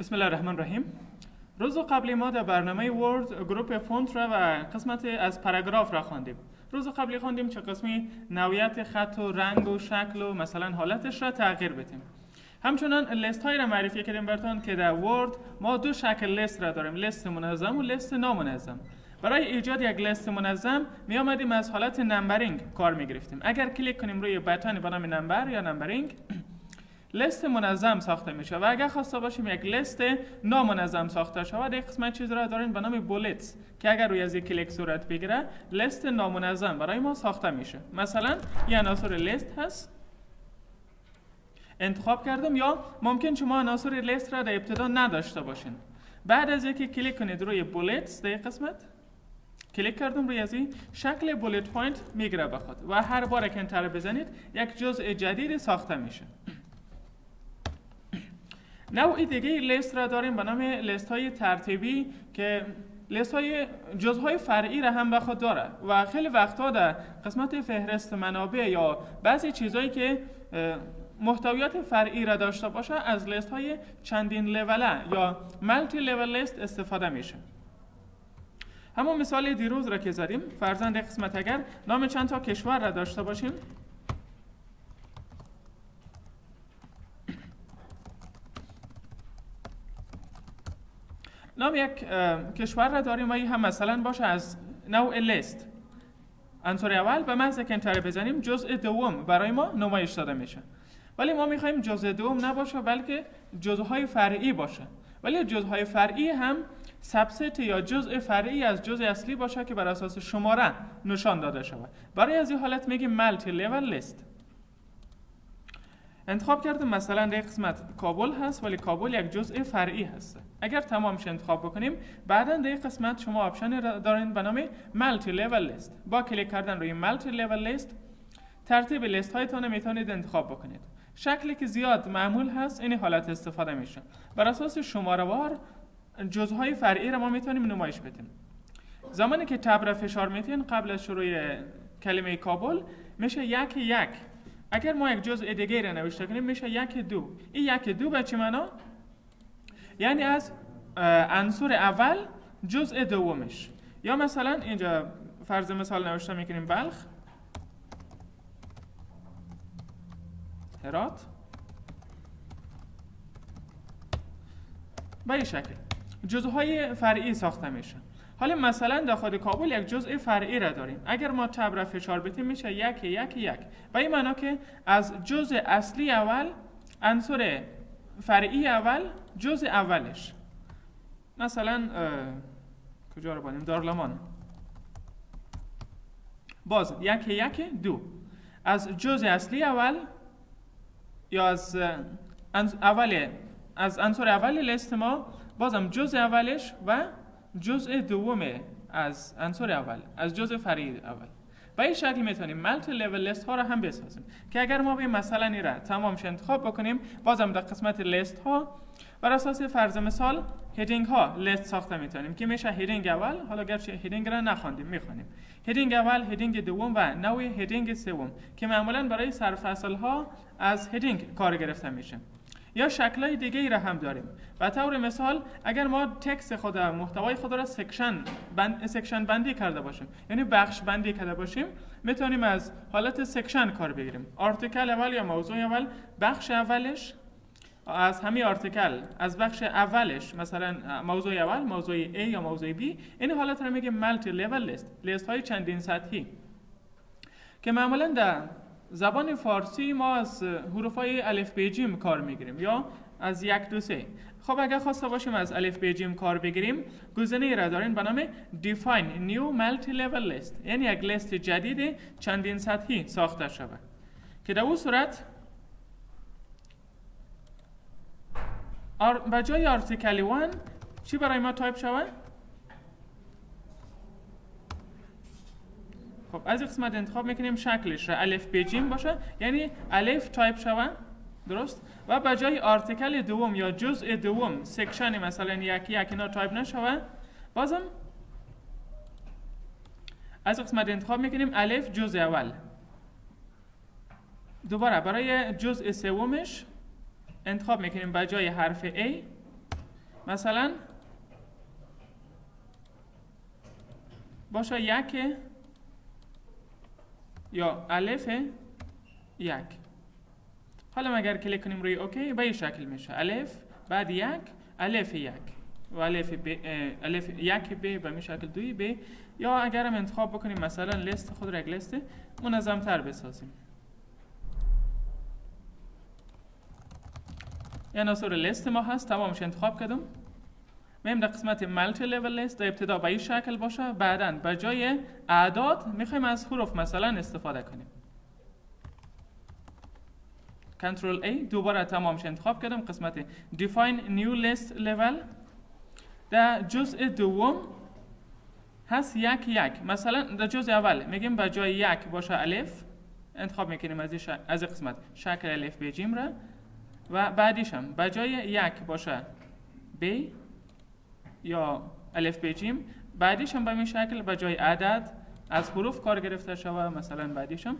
بسم الله الرحمن الرحیم. روز قبلی ما در برنامه Word گروپ فونت را و قسمت از پاراگراف را خواندیم. روز قبلی خواندیم چه قسمی نوعیت خط و رنگ و شکل و مثلا حالتش را تغییر بدیم. همچنان لیست هایی را معرفی کردیم براتون که در Word ما دو شکل لیست را داریم لیست منظم و لیست نامنظم. برای ایجاد یک لیست منظم می آمدیم از حالت numbering کار می گرفتیم. اگر کلیک کنیم روی button به نام number یا numbering لیست منظم ساخته میشه و اگر خواسته باشیم یک لیست نامنظم ساخته شود یک قسمت چیز را داریم به نام bullets که اگر روی از یک کلیک صورت بگیره لیست نامنظم برای ما ساخته میشه. مثلا یه عناصر لیست هست انتخاب کردم یا ممکن شما عناصر لیست را در ابتدا نداشته باشین. بعد از اینکه کلیک کنید روی bullets در قسمت کلیک کردم روی از این شکل bullet point می‌گیره به خود و هر بار که enter بزنید یک جزء جدید ساخته میشه. نوع دیگه لیست را داریم به نام لیست های ترتیبی که لیست های جزهای فرعی را هم به خود داره و خیلی وقتا در قسمت فهرست منابع یا بعضی چیزهایی که محتویات فرعی را داشته باشه از لیست های چندین لوله یا ملتی لول لیست استفاده میشه. همون مثال دیروز را که زدیم فرزند قسمت اگر نام چند تا کشور را داشته باشیم؟ نام یک کشور را داریم و این هم مثلا باشه از نوع لیست. عنصر اول به محض که انتر بزنیم جزء دوم برای ما نمایش داده میشه. ولی ما می‌خوایم جزء دوم نباشه بلکه جزءهای فرعی باشه. ولی جزءهای فرعی هم subset یا جزء فرعی از جزء اصلی باشه که بر اساس شماره نشان داده شود. برای از این حالت میگیم multilevel list انتخاب کردم مثلا در قسمت کابل هست ولی کابل یک جزء فرعی هست. اگر تمامش انتخاب بکنیم بعدا در قسمت شما option دارین به نام multilevel list با کلیک کردن روی multilevel list ترتیب لیست هایتان می‌تونید انتخاب بکنید. شکلی که زیاد معمول هست این حالت استفاده میشه. بر اساس شماره وار جزهای فرعی را ما می‌تونیم نمایش بدیم. زمانی که تب را فشار میتین قبل از شروع کلمه کابل میشه یک یک. اگر ما یک جزء دیگه را نوشته کنیم میشه یک دو. این یک دو به چه معنا؟ یعنی از عنصر اول جزء دومش. یا مثلا اینجا فرض مثال نوشته می‌کنیم بلخ هرات. به این شکل. جزءهای فرعی ساخته میشه. حالا مثلا داخل کابل یک جزء فرعی را داریم. اگر ما تب را فشار بدیم میشه یک یک یک. و این معنا که از جزء اصلی اول عنصر فرعی اول جزء اولش. مثلا کجا رو بانیم؟ دارلمان. باز یک یک دو. از جزء اصلی اول یا از اول از عنصر اول لیست ما بازم جزء اولش و جزء دوم از عنصر اول از جزء فرعی اول. با این شکل می‌تونیم multilevel list ها را هم بسازیم. که اگر ما به مثلا این را تمامش انتخاب بکنیم بازم در قسمت لیست ها بر اساس فرض مثال heading ها لیست ساخته می‌تونیم که میشه heading اول حالا گرچه heading را نخواندیم می‌خوانیم. heading اول heading دوم و نوع heading سوم که معمولا برای سرفصل ها از heading کار گرفته میشه. یا شکلهای دیگه ای را هم داریم. و طور مثال اگر ما تکس خود محتوای خود را section بند section بندی کرده باشیم یعنی بخش بندی کرده باشیم می‌تونیم از حالت section کار بگیریم. article اول یا موضوع اول بخش اولش از همین article از بخش اولش مثلا موضوع اول موضوع A یا موضوع B این حالت را میگه ملتی لیول لیست لیست های چندین سطحی. که معمولا در زبان فارسی ما از حروف های الف ب جیم کار می‌گیریم یا از یک دو سه. خب اگر خواسته باشیم از الف ب جیم کار بگیریم گزینه را دارین به نام define new multi level list. یعنی یک لیست جدید چندین سطحی ساخته شود. که در اون صورت آر... به جای article ی 1 چی برای ما تایپ شود؟ خب از قسمت انتخاب می‌کنیم شکلش را الف ب جیم باشه. یعنی الف تایپ شود درست؟ و به جای article دوم یا جزء دوم section مثلا یکی یک اینا تایپ نشود بازم از قسمت انتخاب می‌کنیم الف جزء اول. دوباره برای جزء سومش انتخاب می‌کنیم به جای حرف A. مثلا باشه یک یا الف یک. حالا اگر کلیک کنیم روی OK؟ به این شکل میشه. الف بعد یک الف یک. و الف, ب... الف یک ب به این شکل دوی ب. یا اگر هم انتخاب بکنیم مثلا لیست خود را یک لیست منظم تر بسازیم. یه عناصر لیست ما هست. تمامش انتخاب کردم. میم در قسمت ملتی لیول لیست در ابتدا به این شکل باشه. بعدا به جای اعداد می‌خوایم از حروف مثلا استفاده کنیم. کنترل A دوباره تمامش انتخاب کردم قسمت define new list level. در جزء دوم هست یک یک. مثلا در جزء اول میگیم به جای یک باشه الف. انتخاب می‌کنیم از از قسمت. شکل الف بجیم را و بعدیش هم به جای یک باشه ب یا الف بجیم بعدیش هم به این شکل به جای عدد از حروف کار گرفته شوه مثلا بعدیش هم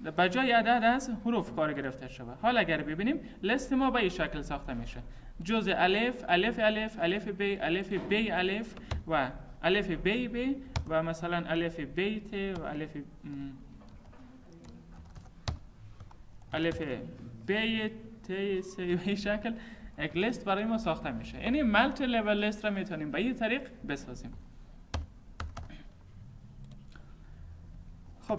به جای عدد از حروف کار گرفته شوه. حالا اگر ببینیم لست ما به این شکل ساخته میشه. جز الف الف الف الف ب الف ب الف و الف ب ب و مثلا الف بیت و الف الف بیت ت این شکل. یک لیست برای ما ساخته میشه. یعنی multilevel list را می‌تونیم به این طریق بسازیم. خب.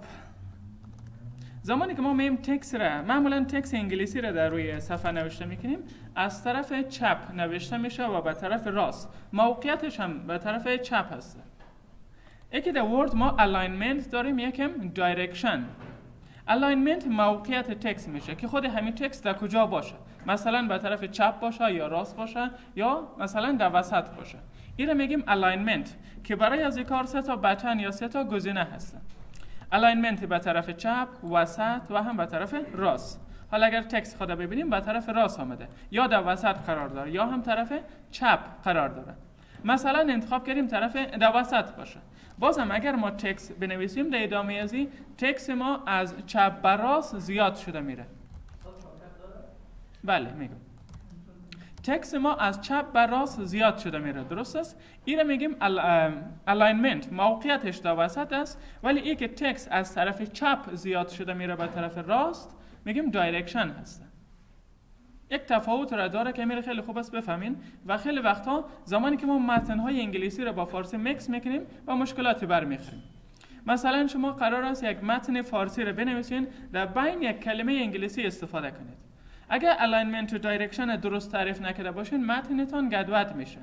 زمانی که ما میم تکس را معمولا تکس انگلیسی را در روی صفحه نوشته می‌کنیم از طرف چپ نوشته میشه و به طرف راست. موقعیتش هم به طرف چپ هست. یکی در Word ما alignment داریم یکم direction alignment موقعیت تکس میشه که خود همین تکس در کجا باشه؟ مثلا به طرف چپ باشه یا راست باشه یا مثلا در وسط باشه. این میگیم alignment که برای از کار سه تا button یا سه تا گزینه هستن. alignment به طرف چپ وسط و هم به طرف راست. حالا اگر تکس خود ببینیم به طرف راست آمده. یا در وسط قرار داره یا هم طرف چپ قرار داره. مثلا انتخاب کردیم طرف در وسط باشه. بازم اگر ما تکس بنویسیم در ادامه ازی تکس ما از چپ به راست زیاد شده میره. بله میگم. تکس ما از چپ به راست زیاد شده میره درست است؟ این میگیم alignment موقعیتش در وسط است ولی ای که تکس از طرف چپ زیاد شده میره به طرف راست میگیم direction هست. یک تفاوت را داره که میره خیلی خوب است بفهمین. و خیلی وقتها زمانی که ما متنهای انگلیسی را با فارسی مکس می‌کنیم و مشکلاتی برمیخوریم. مثلا شما قرار است یک متن فارسی را بنویسین در بین یک کلمه انگلیسی استفاده کنید. اگر alignment و direction درست تعریف نکرده باشین متنتان گدود میشه.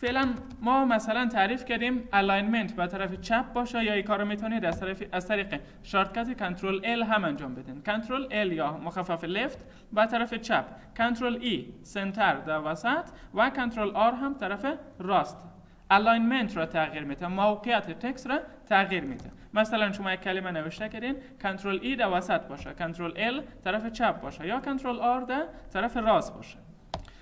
فعلا ما مثلا تعریف کردیم alignment به طرف چپ باشه یا این کارو می‌تونید از طرف از طریق shortcut control L هم انجام بدین. control L یا مخفف left به طرف چپ. control E center در وسط و control R هم طرف راست. alignment را تغییر میده. موقعیت تکس را تغییر میده. مثلا شما یک کلمه نوشته کردین control E در وسط باشه. control L طرف چپ باشه یا control R در طرف راست باشه.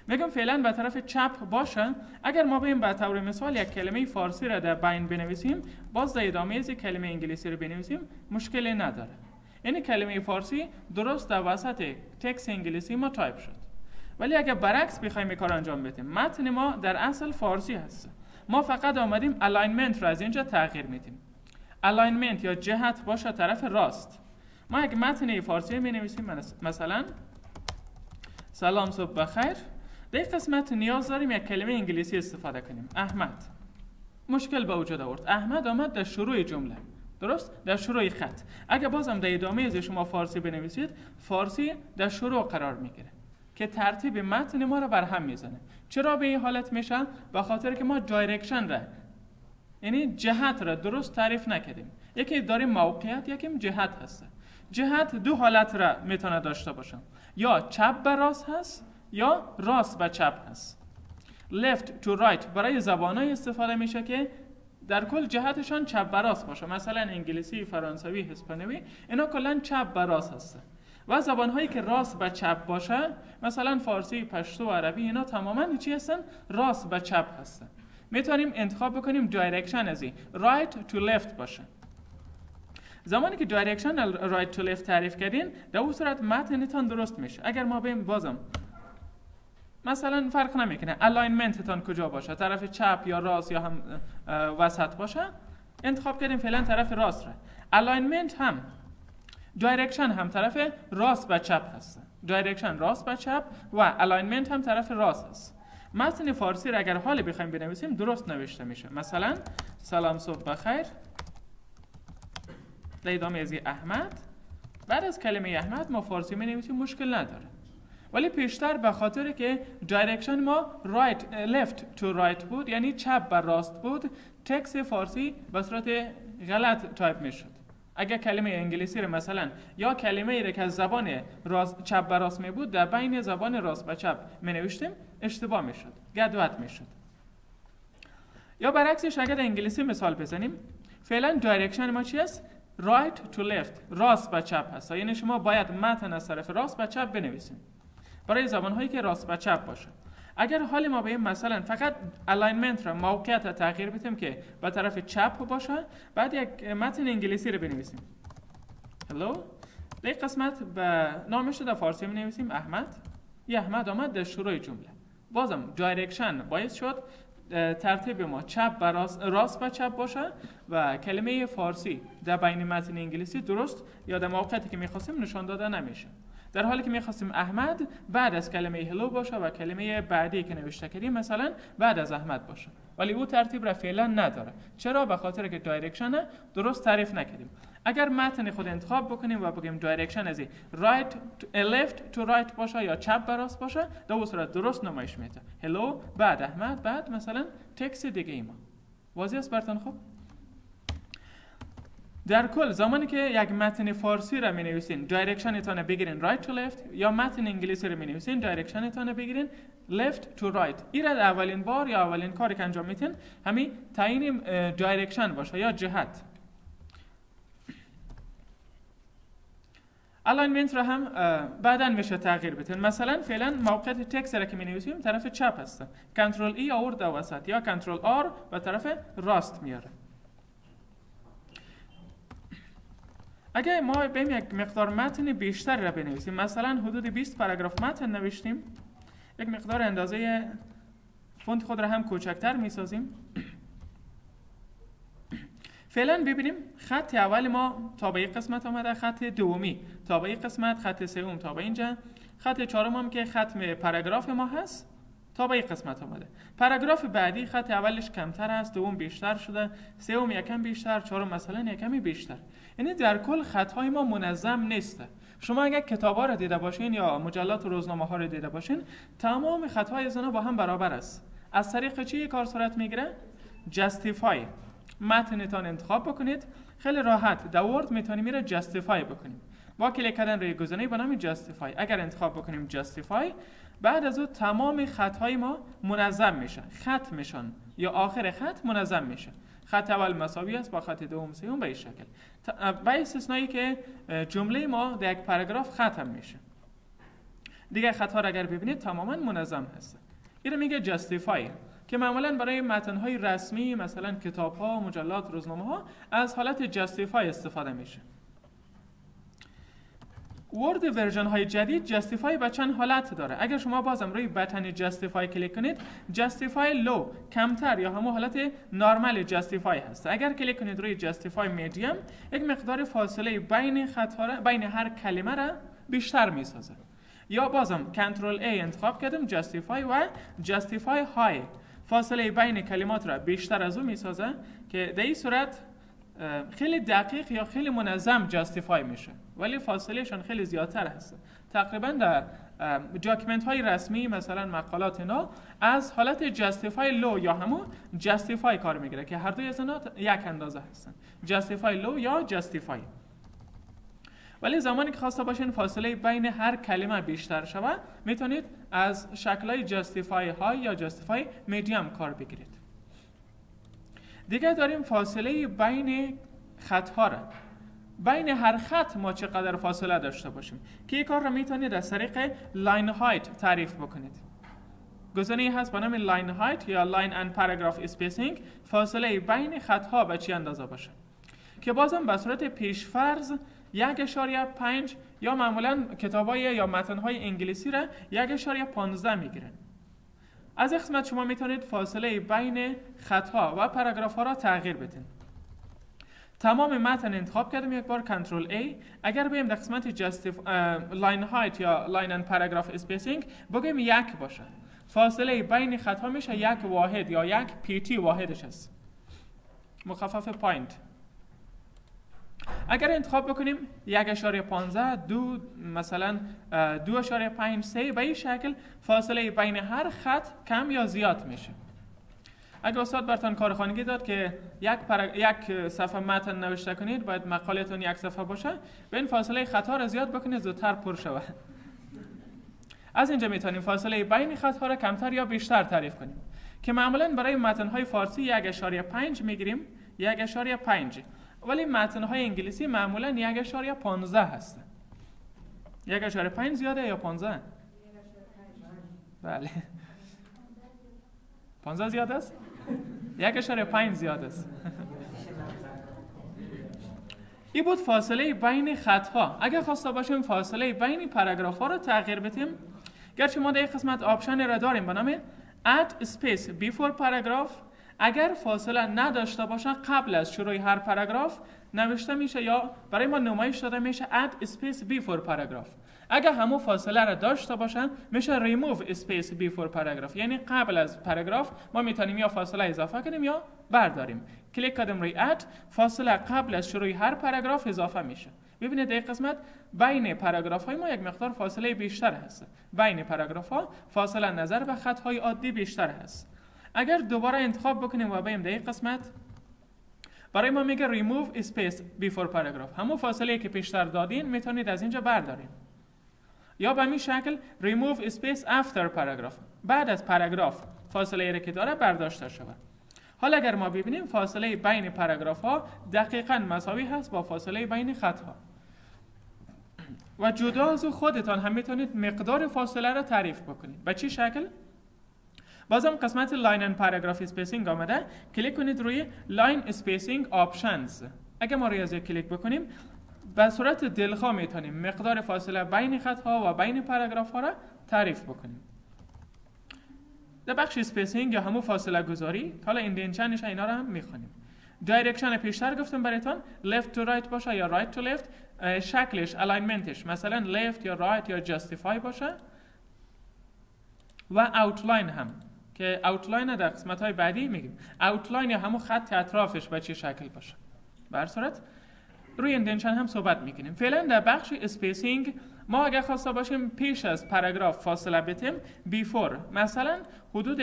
میگم فعلا به طرف چپ باشه. اگر ما بیم به طور مثال یک کلمه فارسی را در بین بنویسیم باز در ادامه کلمه انگلیسی رو بنویسیم مشکلی نداره. این کلمه فارسی درست در وسط تکس انگلیسی ما تایپ شد. ولی اگر برعکس بخوایم کار انجام بدیم متن ما در اصل فارسی هست. ما فقط آمدیم alignment را از اینجا تغییر میدیم. alignment یا جهت باشه طرف راست. ما یک متن فارسی می نویسیم مثلا سلام صبح بخیر. در این قسمت نیاز داریم یک کلمه انگلیسی استفاده کنیم. احمد. مشکل به وجود آورد. احمد آمد در شروع جمله. درست؟ در شروع خط. اگر بازم در ادامه از شما فارسی بنویسید فارسی در شروع قرار می‌گیره که ترتیب متن ما رو بر هم می‌زنه. چرا به این حالت میشه؟ به خاطر که ما direction را یعنی جهت را درست تعریف نکردیم. یکی داریم موقعیت یکی جهت هست جهت دو حالت را می‌تونه داشته باشم. یا چپ به راست هست یا راست به چپ هست. Left to right برای زبانای استفاده میشه که در کل جهتشان چپ به راست باشه. مثلا انگلیسی فرانسوی اسپانیایی اینا کلا چپ به راست هست و زبان هایی که راست به چپ باشه مثلا فارسی پشتو و عربی اینا تماما چی هستن راست به چپ هستن. می‌تونیم انتخاب بکنیم direction ازی. Right to left باشه. زمانی که direction right to left تعریف کردین در اون صورت متنتان درست میشه. اگر ما بیم بازم مثلا فرق نمی‌کنه. alignment تان کجا باشه؟ طرف چپ یا راست یا هم وسط باشه؟ انتخاب کردیم فعلا طرف راست را alignment هم. direction هم طرف راست و چپ هست. direction راست و چپ و alignment هم طرف راست هست. متن فارسی را اگر حالی بخوایم بنویسیم درست نوشته میشه. مثلا سلام صبح بخیر. در از احمد. بعد از کلمه احمد ما فارسی می نویسیم مشکل نداره. ولی پیشتر به خاطر که direction ما right left to right بود یعنی چپ بر راست بود تکس فارسی به صورت غلط تایپ می شد اگر کلمه انگلیسی رو مثلا یا کلمه ای که از زبان راست چپ بر راست می بود در بین زبان راست و چپ می نوشتیم اشتباه می شد گدوت می شد. یا برعکسش اگر انگلیسی مثال بزنیم فعلا direction ما چی است؟ Right to left راست و چپ هست. یعنی شما باید متن از طرف راست و چپ بنویسیم برای زبان هایی که راست و چپ باشه. اگر حال ما به مثلا فقط alignment را موقعیت تغییر بدیم که به طرف چپ باشه بعد یک متن انگلیسی رو بنویسیم. hello در قسمت به نامش در فارسی می نویسیم احمد. یه احمد آمد در شروع جمله. بازم direction باعث شد ترتیب ما چپ و راست, راست و چپ باشه و کلمه فارسی در بین متن انگلیسی درست یا در موقعیتی که می‌خواستیم نشان داده نمیشه. در حالی که می‌خواستیم احمد بعد از کلمه hello باشه و کلمه بعدی که نوشته کردیم مثلا بعد از احمد باشه. ولی او ترتیب را فعلا نداره. چرا؟ به خاطر که direction درست تعریف نکردیم. اگر متن خود انتخاب بکنیم و بگیم direction از right left to right باشه یا چپ به راست باشه در صورت درست نمایش میده. hello بعد احمد بعد مثلا تکس دیگه ما. واضح است برتون خوب؟ در کل زمانی که یک متن فارسی را می نویسین direction تان بگیرین right to left یا متن انگلیسی را می نویسین direction تان بگیرین left to right. این اولین بار یا اولین کاری که انجام میتین همین تعیین direction باشه یا جهت. alignment را هم بعدا میشه تغییر بدین. مثلا فعلا موقعیت تکس را که می نویسیم طرف چپ هست کنترل ای آورد وسط یا کنترل آر به طرف راست میاره. اگر ما بیم یک مقدار متن بیشتر را بنویسیم مثلا حدود 20 پاراگراف متن نوشتیم یک مقدار اندازه فونت خود را هم کوچکتر می‌سازیم. فعلا ببینیم خط اول ما تا به قسمت آمده خط دومی تا به قسمت خط سوم تا به اینجا خط چهارم هم که ختم پاراگراف ما هست. تا به قسمت آمده. پاراگراف بعدی خط اولش کمتر است دوم بیشتر شده سوم یکم بیشتر چهارم مثلا یکمی بیشتر. یعنی در کل خطهای ما منظم نیسته شما اگر کتاب ها را دیده باشین یا مجلات و روزنامه ها را دیده باشین تمام خطهای زنا با هم برابر است. از طریق چی کار صورت می‌گیره؟ جستیفای متنتان انتخاب بکنید. خیلی راحت. در ورد می‌تونیم میره جستیفای بکنیم با کلیک کردن روی گزینه به نام جستیفای اگر انتخاب بکنیم جستیفای بعد از او تمام خطهای ما منظم میشه خط میشن. یا آخر خط منظم میشه. خط اول مساوی است با خط دوم سوم به این شکل. با استثنایی که جمله ما در یک پاراگراف ختم میشه. دیگه خطا را اگر ببینید تماما منظم هست این میگه جستیفای که معمولا برای متنهای رسمی مثلا کتاب ها مجلات روزنامه ها از حالت justify استفاده میشه. Word version های جدید justify به چند حالت داره. اگر شما بازم روی button justify کلیک کنید justify low کمتر یا همون حالت نرمال justify هست. اگر کلیک کنید روی justify medium یک مقدار فاصله بین خط بین هر کلمه را بیشتر می‌سازه. یا بازم control A انتخاب کردم justify و justify high فاصله بین کلمات را بیشتر از او می‌سازه که در این صورت خیلی دقیق یا خیلی منظم justify میشه ولی فاصلهشان خیلی زیادتر هست. تقریبا در document های رسمی مثلا مقالات اینا از حالت justify low یا همون justify کار می‌گیره که هر دوی از یک اندازه هستن. justify low یا justify ولی زمانی که خواسته باشین فاصله بین هر کلمه بیشتر شود می‌تونید از شکلهای justify high یا justify medium کار بگیرید. دیگه داریم فاصله بین خط ها را. بین هر خط ما چقدر فاصله داشته باشیم. که این کار را می‌تونید از طریق line height تعریف بکنید. گزینه هست به نام line height یا line and paragraph spacing فاصله بین خط ها به چی اندازه باشه؟ که بازم به صورت پیشفرض یک اعشاریه پنج یا معمولا کتابای یا متنهای انگلیسی را یک اعشاریه پانزده می‌گیرن. از این قسمت شما می‌تونید فاصله بین خطها و پاراگراف ها را تغییر بدین. تمام متن انتخاب کردم یک بار control A. اگر بیم در قسمت justify line height یا line and paragraph spacing بگیم یک باشه. فاصله بین خطها میشه یک واحد یا یک pt واحدش است. مخفف point اگر انتخاب بکنیم یک اشاره پانزه دو مثلا دو اشاره پنج سه به این شکل فاصله بین هر خط کم یا زیاد میشه. اگر استاد برتان کار خانگی داد که یک, یک صفحه متن نوشته کنید باید مقالتون یک صفحه باشه به این فاصله خطا را زیاد بکنید زودتر پر شود. از اینجا می‌تونیم فاصله بین خطها را کمتر یا بیشتر تعریف کنیم. که معمولا برای متنهای فارسی یک اشاره پنج می‌گیریم یک اشاره پنج. ولی متنهای انگلیسی معمولا یک اشاره پانزه هست یک اشاره پنج زیاده یا پانزه؟ بله. پانزه زیاد است؟ یک اشاره پنج زیاد است. این بود فاصله بین خطها. اگر خواسته باشیم فاصله بین پاراگراف ها رو تغییر بدیم گرچه ما در قسمت option را داریم. به نام add space before paragraph اگر فاصله نداشته باشه قبل از شروع هر پاراگراف نوشته میشه یا برای ما نمایش داده میشه add space before paragraph. اگر همو فاصله را داشته باشن میشه remove space before paragraph. یعنی قبل از پاراگراف ما می‌تونیم یا فاصله اضافه کنیم یا برداریم. کلیک کردیم روی add فاصله قبل از شروع هر پاراگراف اضافه میشه. ببینید این قسمت بین پاراگراف های ما یک مقدار فاصله بیشتر هست. بین پاراگراف ها فاصله نظر به خط های عادی بیشتر هست. اگر دوباره انتخاب بکنیم و بریم در این قسمت برای ما میگه remove space before paragraph. همون فاصله که پیشتر دادین می‌تونید از اینجا بردارین. یا به این شکل remove space after paragraph. بعد از پاراگراف فاصله را که داره برداشته شود. حالا اگر ما ببینیم فاصله بین پاراگراف ها دقیقا مساوی هست با فاصله بین خط ها. و جدا از خودتان هم می‌تونید مقدار فاصله را تعریف بکنید. به چی شکل؟ بازم قسمت line and paragraph spacing آمده. کلیک کنید روی line spacing options اگر ما روی از کلیک بکنیم به صورت دلخواه می‌تونیم مقدار فاصله بین خط ها و بین پاراگراف ها را تعریف بکنیم. در بخش spacing یا همون فاصله گذاری حالا indentation ش اینا رو هم می‌خونیم. direction پیشتر گفتم برایتان left to right باشه یا right to left. شکلش alignment ش مثلا left یا right یا justify باشه. و outline هم. که outline در قسمت های بعدی میگیم. Outline یا همون خط اطرافش به چه شکل باشه. بر صورت روی indentation هم صحبت می‌کنیم. فعلا در بخش spacing ما اگر خواسته باشیم پیش از پاراگراف فاصله بتیم before مثلا حدود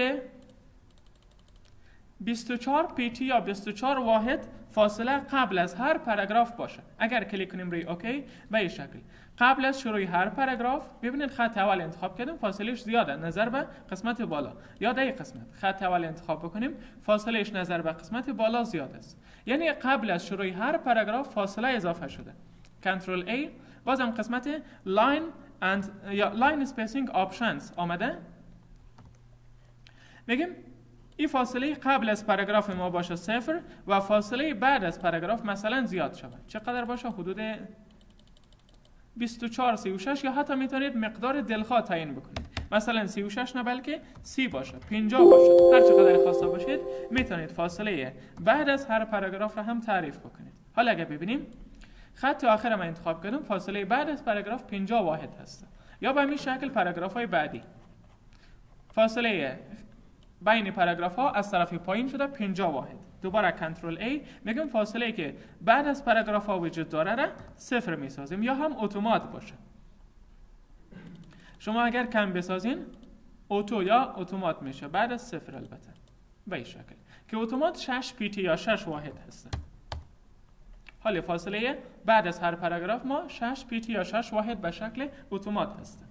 24 pt یا 24 واحد فاصله قبل از هر پاراگراف باشه. اگر کلیک کنیم روی OK به این شکل. قبل از شروع هر پاراگراف ببینید خط اول انتخاب کردیم فاصلهش زیاده نظر به قسمت بالا. یا در قسمت. خط اول انتخاب بکنیم فاصلهش نظر به قسمت بالا زیاد است. یعنی قبل از شروع هر پاراگراف فاصله اضافه شده. Control A بازم قسمت line and یا line spacing options آمده. میگیم این فاصله قبل از پاراگراف ما باشه صفر و فاصله بعد از پاراگراف مثلا زیاد شود. چقدر باشه؟ حدود 24 36 یا حتی می‌تونید مقدار دلخواه تعیین بکنید. مثلا 36 نه بلکه 30 باشه. 50 باشه. هر چقدر خواسته باشید می‌تونید فاصله بعد از هر پاراگراف را هم تعریف بکنید. حالا اگر ببینیم خط آخر ما انتخاب کردم فاصله بعد از پاراگراف 50 واحد هست. یا به همین شکل پاراگراف های بعدی. فاصله بین پاراگراف ها از طرف پایین شده 50 واحد. دوباره کنترل A میگم فاصله که بعد از پاراگراف ها وجود داره را صفر می‌سازیم یا هم اتومات باشه. شما اگر کم بسازین اتو یا اتومات میشه. بعد از صفر البته. به این شکل. که اتومات 6 پیتی یا 6 واحد هست حالا فاصله بعد از هر پاراگراف ما 6 پیتی یا 6 واحد به شکل اتومات هست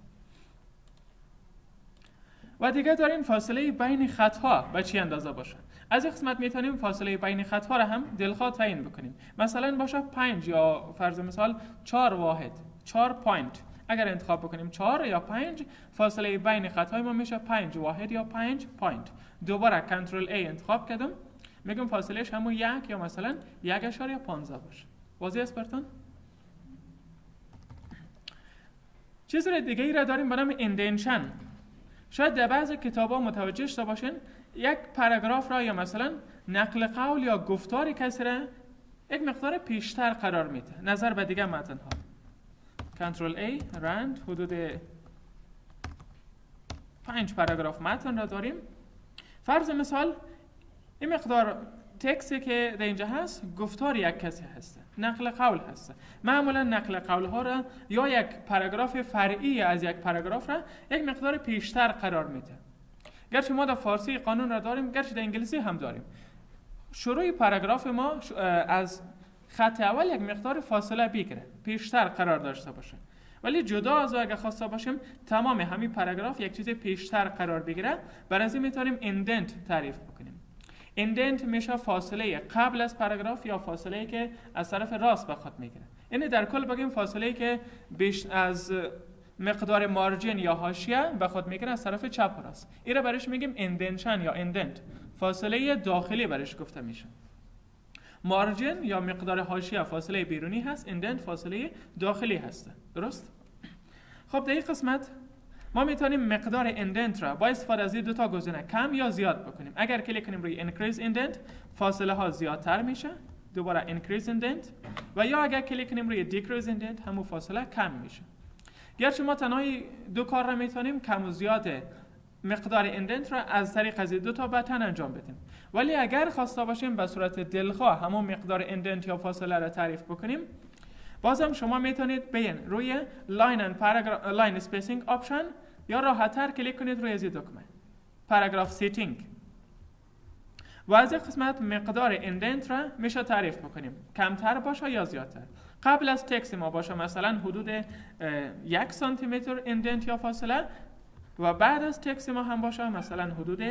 و دیگه داریم فاصله بین خطها به چی اندازه باشه؟ از این قسمت می‌تونیم فاصله بین خطها را هم دلخواه تعیین بکنیم. مثلا باشه 5 یا فرض مثال 4 واحد 4 point. اگر انتخاب بکنیم 4 یا 5 فاصله بین خطهای ما میشه 5 واحد یا 5 point. دوباره Control A انتخاب کردم. میگم فاصلهش همون یک یا مثلا یک اشاره 15 باشه. واضح است براتون؟ چیز دیگه ای را داریم به نام اندنشن شاید در بعض کتاب ها متوجه شده باشین یک پاراگراف را یا مثلا نقل قول یا گفتار کسی را یک مقدار پیشتر قرار میده. نظر به دیگه متن ها کنترل A رند حدود پنج پاراگراف متن را داریم. فرض مثال این مقدار تکسی که در اینجا هست گفتار یک کسی هست نقل قول هست. معمولا نقل قول ها را یا یک پاراگراف فرعی از یک پاراگراف را یک مقدار پیشتر قرار میده. گرچه ما در فارسی قانون را داریم گرچه در انگلیسی هم داریم. شروع پاراگراف ما از خط اول یک مقدار فاصله بگیره پیشتر قرار داشته باشه. ولی جدا از اگه خواسته باشیم تمام همین پاراگراف یک چیز پیشتر قرار بگیره. بر از می‌تونیم اندنت تعریف بکنیم. اندنت میشه فاصله قبل از پاراگراف یا فاصله که از طرف راست به خود می‌گیره. یعنی در کل بگیم فاصله که بیش از مقدار margin یا حاشیه به خود می‌گیره از طرف چپ و راست. این برش میگیم indentation یا indent فاصله داخلی برش گفته میشه. margin یا مقدار حاشیه فاصله بیرونی هست indent فاصله داخلی هست درست؟ خب در این قسمت ما می‌تونیم مقدار indent را با استفاده از دو تا گزینه کم یا زیاد بکنیم. اگر کلیک کنیم روی increase indent فاصله ها زیادتر میشه دوباره increase indent. و یا اگر کلیک کنیم روی decrease indent همون فاصله کم میشه. گرچه ما تنهایی دو کار را می‌تونیم کم و زیاد مقدار indent را از طریق از دو تا button انجام بدیم. ولی اگر خواسته باشیم به صورت دلخواه همون مقدار indent یا فاصله را تعریف بکنیم بازم شما می‌تونید بین روی line and line spacing option یا راحتتر کلیک کنید روی از دکمه. paragraph setting. و از قسمت مقدار indent را میشه تعریف بکنیم. کمتر باشه یا زیادتر؟ قبل از تکس ما باشه مثلا حدود یک سانتی متر indent یا فاصله و بعد از تکس ما هم باشه مثلا حدود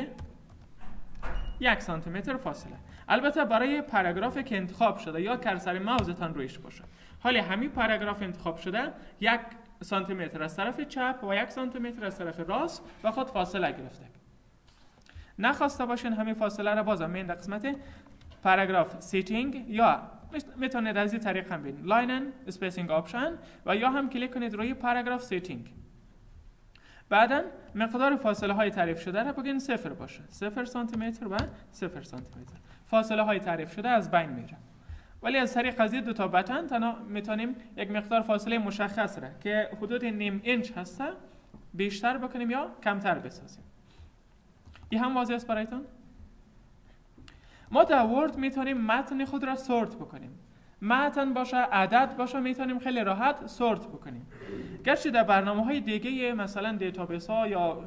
یک سانتی متر فاصله. البته برای پاراگراف که انتخاب شده یا cursor mouse تان رویش باشه. حالی همین پاراگراف انتخاب شده یک سانتی متر از طرف چپ و یک سانتی متر از طرف راست و خود فاصله گرفته. نخواسته باشین همین فاصله را بازم این قسمت paragraph setting یا می‌تونید از این طریق هم بین line spacing option و یا هم کلیک کنید روی paragraph setting. بعدا مقدار فاصله های تعریف شده را بگین صفر باشه. صفر سانتی متر و صفر سانتی متر فاصله های تعریف شده از بین میره. ولی از طریق قضیه دو تا button تنها می‌تونیم یک مقدار فاصله مشخص را که حدود نیم اینچ هسته بیشتر بکنیم یا کمتر بسازیم. این هم واضح است برایتون ما در Word می‌تونیم متن خود را sort بکنیم. متن باشه عدد باشه می‌تونیم خیلی راحت sort بکنیم. گرچه در برنامه های دیگه مثلا database ها یا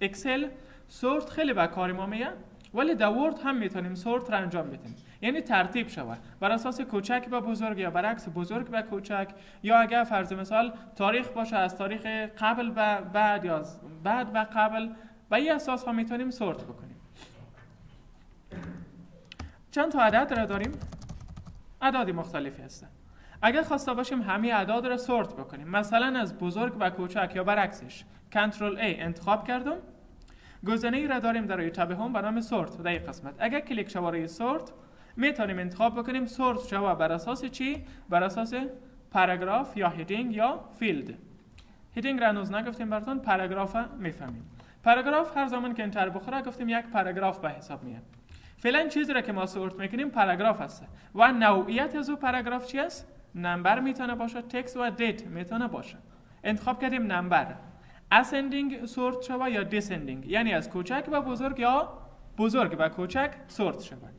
Excel sort خیلی به کار ما میاد ولی در ورد هم می‌تونیم سورت را انجام بدیم. یعنی ترتیب شود. بر اساس کوچک به بزرگ یا برعکس بزرگ به کوچک یا اگر فرض مثال تاریخ باشه از تاریخ قبل به بعد یا بعد و قبل و این اساس ها می‌تونیم سورت بکنیم. چند تا عدد را داریم؟ اعدادی مختلفی هستن. اگر خواسته باشیم همه اعداد را سورت بکنیم مثلا از بزرگ و کوچک یا برعکسش Control A انتخاب کردم. گزینه ای را داریم در روی tab Home به نام sort در این قسمت اگر کلیک شما روی sort می‌تونیم انتخاب بکنیم sort شما بر اساس چی؟ بر اساس پاراگراف یا heading یا field heading را هنوز نگفتیم براتون پاراگراف می‌فهمیم. پاراگراف هر زمان که Enter بخوره گفتیم یک پاراگراف به حساب میاد فعلا چیزی را که ما sort می‌کنیم پاراگراف هست و نوعیت از او پاراگراف چی است؟ number می‌تونه باشه تکس و date می‌تونه باشه. انتخاب کردیم نمبر ascending sort شود یا descending یعنی از کوچک و بزرگ یا بزرگ و کوچک sort شود.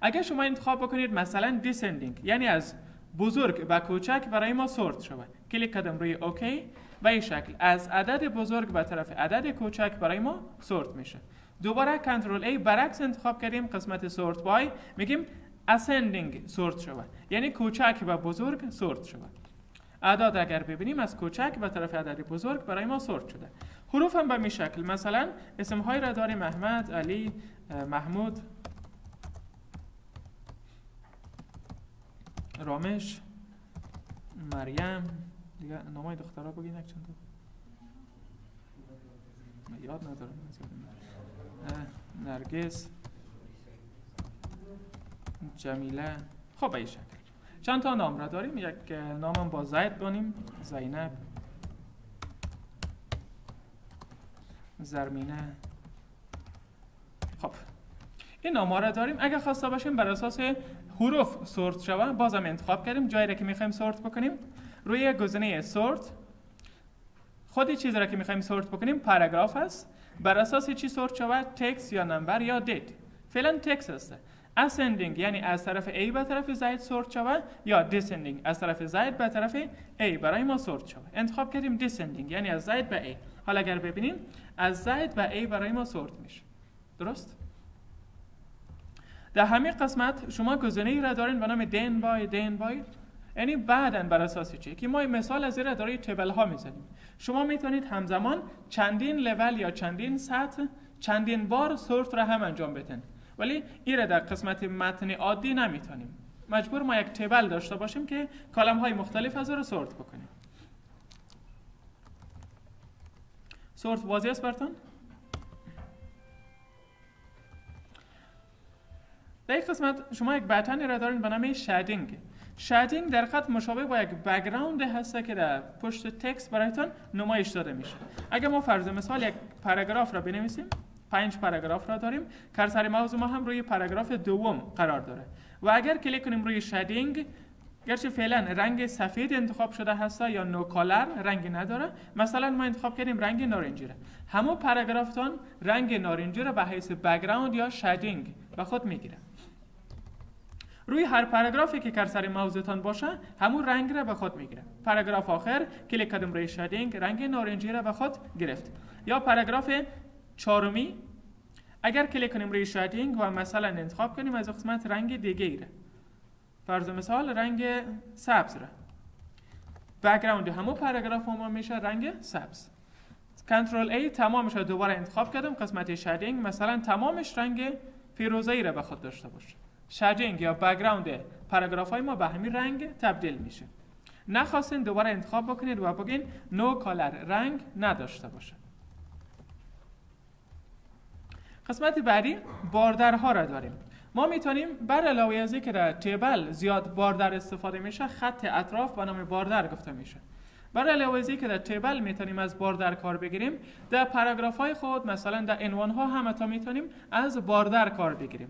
اگر شما انتخاب بکنید مثلا descending یعنی از بزرگ و کوچک برای ما sort شود. کلیک کردم روی OK و این شکل. از عدد بزرگ به طرف عدد کوچک برای ما sort میشه. دوباره control A برعکس انتخاب کردیم قسمت sort by میگیم ascending سورت شود. یعنی کوچک و بزرگ سورت شود. اعداد اگر ببینیم از کوچک به طرف عدد بزرگ برای ما سورت شده. حروف هم به می شکل. مثلا اسم های را داریم احمد علی محمود. رامش مریم. دیگه نامای دخترها بگین یک چند یاد ندارم. نرگس جمیله. خب به شکل. چند تا نام را داریم؟ یک نامم با زید بانیم. زینب زرمینه. خب این آمار داریم. اگر خواسته باشیم بر اساس حروف سورت شوه بازم انتخاب کردیم. جایی را که می‌خوایم سورت بکنیم روی گزینه سورت خودی چیزی را که می‌خوایم سورت بکنیم پاراگراف است بر اساس چی سورت شود تکس یا نمبر یا دیت فعلا تکس هسته ascending یعنی از طرف A به طرف زید سورت شود یا descending از طرف زید به طرف A برای ما سورت شود انتخاب کردیم descending یعنی از زید به A. حالا اگر ببینیم از زید به A برای ما سورت میشه. درست؟ در همین قسمت شما گزینه ای را دارین به نام دین بای دین بای یعنی بعدا بر اساس چی؟ که ما مثال از این دارای تبل ها می‌زنیم. شما می‌تونید همزمان چندین لول یا چندین سطح چندین بار سورت را هم انجام بدین. ولی این را در قسمت متن عادی نمی‌تونیم. مجبور ما یک تبل داشته باشیم که کالم های مختلف از را سورت بکنیم. سورت واضح است برتون؟ در این قسمت شما یک button ی را دارین به نام shading shading در خط مشابه با یک background هست که در پشت text برایتان نمایش داده میشه. اگر ما فرض مثال یک پاراگراف را بنویسیم پنج پاراگراف را داریم cursor mouse ما هم روی پاراگراف دوم قرار داره. و اگر کلیک کنیم روی shading گرچه فعلا رنگ سفید انتخاب شده هست یا no color رنگی نداره مثلا ما انتخاب کردیم رنگ نارنجی را. همه پاراگرافتان رنگ نارنجی را به حیث background یا shading به خود می‌گیره روی هر پاراگرافی که cursor mouse تان باشه همون رنگ را به خود می‌گیره. پاراگراف آخر کلیک کردم روی shading رنگ نارنجی را به خود گرفت. یا پاراگراف چهارمی اگر کلیک کنیم روی shading و مثلا انتخاب کنیم از قسمت رنگ دیگه ایره فرض مثال رنگ سبز را. background همو پاراگراف ما میشه رنگ سبز. control A تمامش رو دوباره انتخاب کردم قسمت shading مثلا تمامش رنگ فیروزه‌ای را به خود داشته باشه. shading یا background پاراگراف های ما به همین رنگ تبدیل میشه. نخواستین دوباره انتخاب بکنید و بگین no color رنگ نداشته باشه. قسمت بعدی border ها را داریم. ما می‌تونیم بر علاوه از که در table زیاد border استفاده میشه خط اطراف به نام border گفته میشه. بر علاوه که در تیبل می‌تونیم از باردر کار بگیریم در پاراگراف های خود مثلا در عنوان ها هم تا می‌تونیم از باردر کار بگیریم.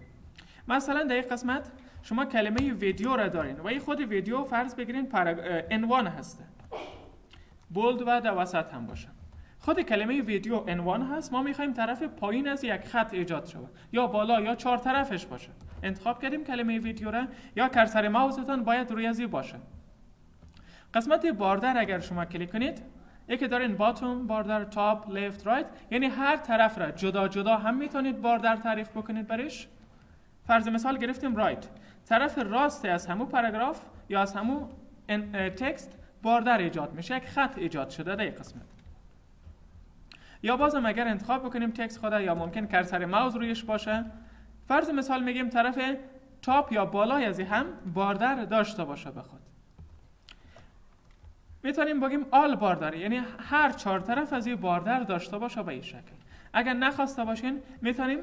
مثلا در این قسمت شما کلمه ویدیو را دارین و این خود ویدیو فرض بگیرین عنوان هسته. بولد و در وسط هم باشه. خود کلمه ویدیو عنوان هست ما می‌خوایم طرف پایین از یک خط ایجاد شود. یا بالا یا چهار طرفش باشه. انتخاب کردیم کلمه ویدیو را یا cursor mouse تان باید روی ازی باشه. قسمت border اگر شما کلیک کنید یکی دارین bottom border top left right یعنی هر طرف را جدا جدا هم می‌تونید border تعریف بکنید برش. فرض مثال گرفتیم right طرف راست از همو پاراگراف یا از همو text border ایجاد میشه یک خط ایجاد شده در قسمت. یا بازم اگر انتخاب بکنیم text خود یا ممکن cursor mouse رویش باشه. فرض مثال میگیم طرف تاپ یا بالای از هم باردر داشته باشه بخواد می‌تونیم بگیم آل باردر یعنی هر چهار طرف از این باردر داشته باشه به این شکل. اگر نخواسته باشین می‌تونیم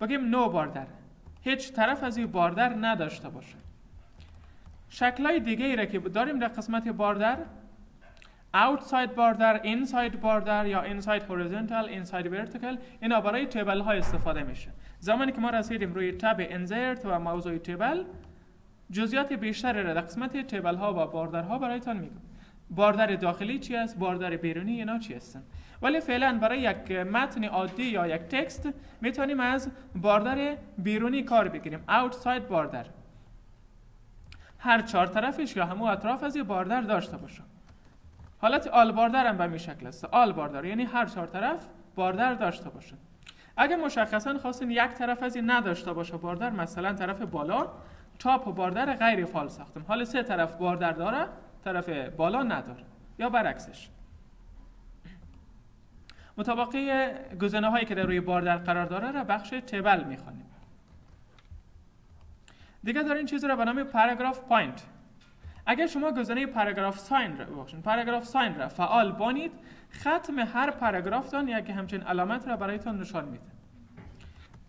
بگیم نو باردر. هیچ طرف از این باردر نداشته باشه. شکلای دیگه ای را که داریم در قسمت باردر outside border, inside border یا inside horizontal, inside vertical اینا برای تیبل های استفاده میشه. زمانی که ما رسیدیم روی تب insert و موضوع تیبل جزئیات بیشتر را در قسمت تیبل ها و باردر ها برایتان میگم. باردر داخلی چی است؟ باردر بیرونی اینا چی هستن؟ ولی فعلا برای یک متن عادی یا یک تکست می‌تونیم از باردر بیرونی کار بگیریم. Outside باردر هر چهار طرفش یا همو اطراف از یه باردر داشته باشه. حالت آل باردر هم به می شکل است. آل باردر یعنی هر چهار طرف border داشته باشه. اگه مشخصا خواستین یک طرف از این نداشته باشه border مثلا طرف بالا top و border غیر فعال ساختم حال سه طرف border داره طرف بالا نداره یا برعکسش. مطابقه گزینه هایی که در روی border قرار داره را بخش table می‌خوانیم. دیگه دارین چیزی را به نام paragraph point. اگر شما گزینه paragraph sign را بخشین paragraph sign را فعال بمانید ختم هر پاراگرافتان یک همچین علامت را برایتان نشان میده.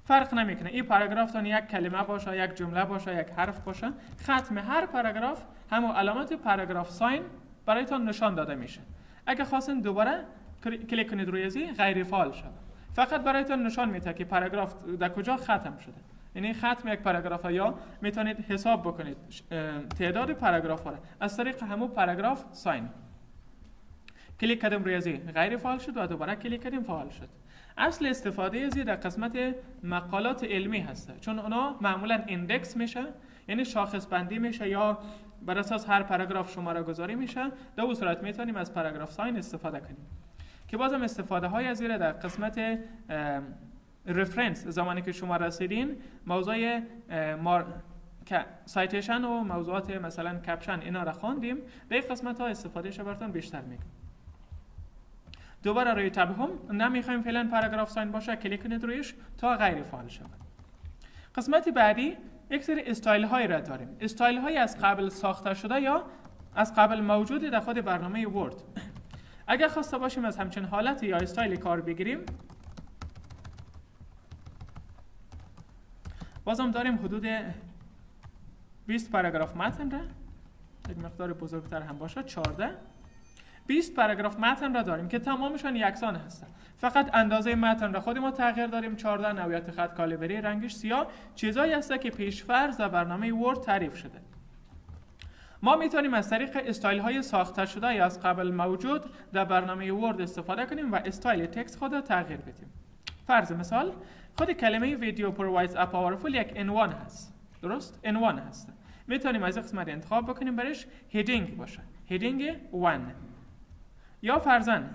فرق نمی‌کنه. این پاراگرافتان یک کلمه باشه یک جمله باشه یک حرف باشه. ختم هر پاراگراف همون علامت پاراگراف ساین برایتان نشان داده میشه. اگر خواستین دوباره کلیک کنید روی زی غیر فعال شود فقط برایتان نشان میده که پاراگراف در کجا ختم شده. یعنی ختم یک پاراگراف یا می‌تونید حساب بکنید تعداد پاراگراف ها از طریق همو paragraph sign. کلیک کردیم روی زی غیر فعال شد و دوباره کلیک کردیم فعال شد. اصل استفاده از در قسمت مقالات علمی هسته چون اونا معمولا index میشه یعنی شاخص بندی میشه یا بر اساس هر پاراگراف شماره گذاری میشه در صورت می‌تونیم از paragraph sign استفاده کنیم. که بازم استفاده های از در قسمت reference زمانی که شما رسیدین موضوع مار... citation و موضوعات مثلا caption اینا را خواندیم. به قسمت ها استفاده براتون بیشتر میگم دوباره روی tab هم نمی‌خوایم فعلا paragraph sign باشه کلیک کنید رویش تا غیر فعال شود. قسمت بعدی یک سری استایل های را داریم. استایل های از قبل ساخته شده یا از قبل موجود در خود برنامه Word. اگر خواسته باشیم از همچین حالت یا استایل کار بگیریم بازم داریم حدود 20 پاراگراف متن را. یک مقدار بزرگتر هم باشه 14 20 پاراگراف متن را داریم که تمامشان یکسان هستند. فقط اندازه متن را خود ما تغییر داریم. 14 نوعیت خط کالیبری رنگش سیاه چیزایی هست که پیش فرض در برنامه ورد تعریف شده. ما می‌تونیم از طریق استایل های ساخته شده یا از قبل موجود در برنامه ورد استفاده کنیم و استایل تکست خود را تغییر بدیم. فرض مثال خود کلمه video provides a powerful یک عنوان هست. درست؟ عنوان هست. می‌تونیم از قسمت انتخاب بکنیم برش heading باشه. heading 1 یا فرضاً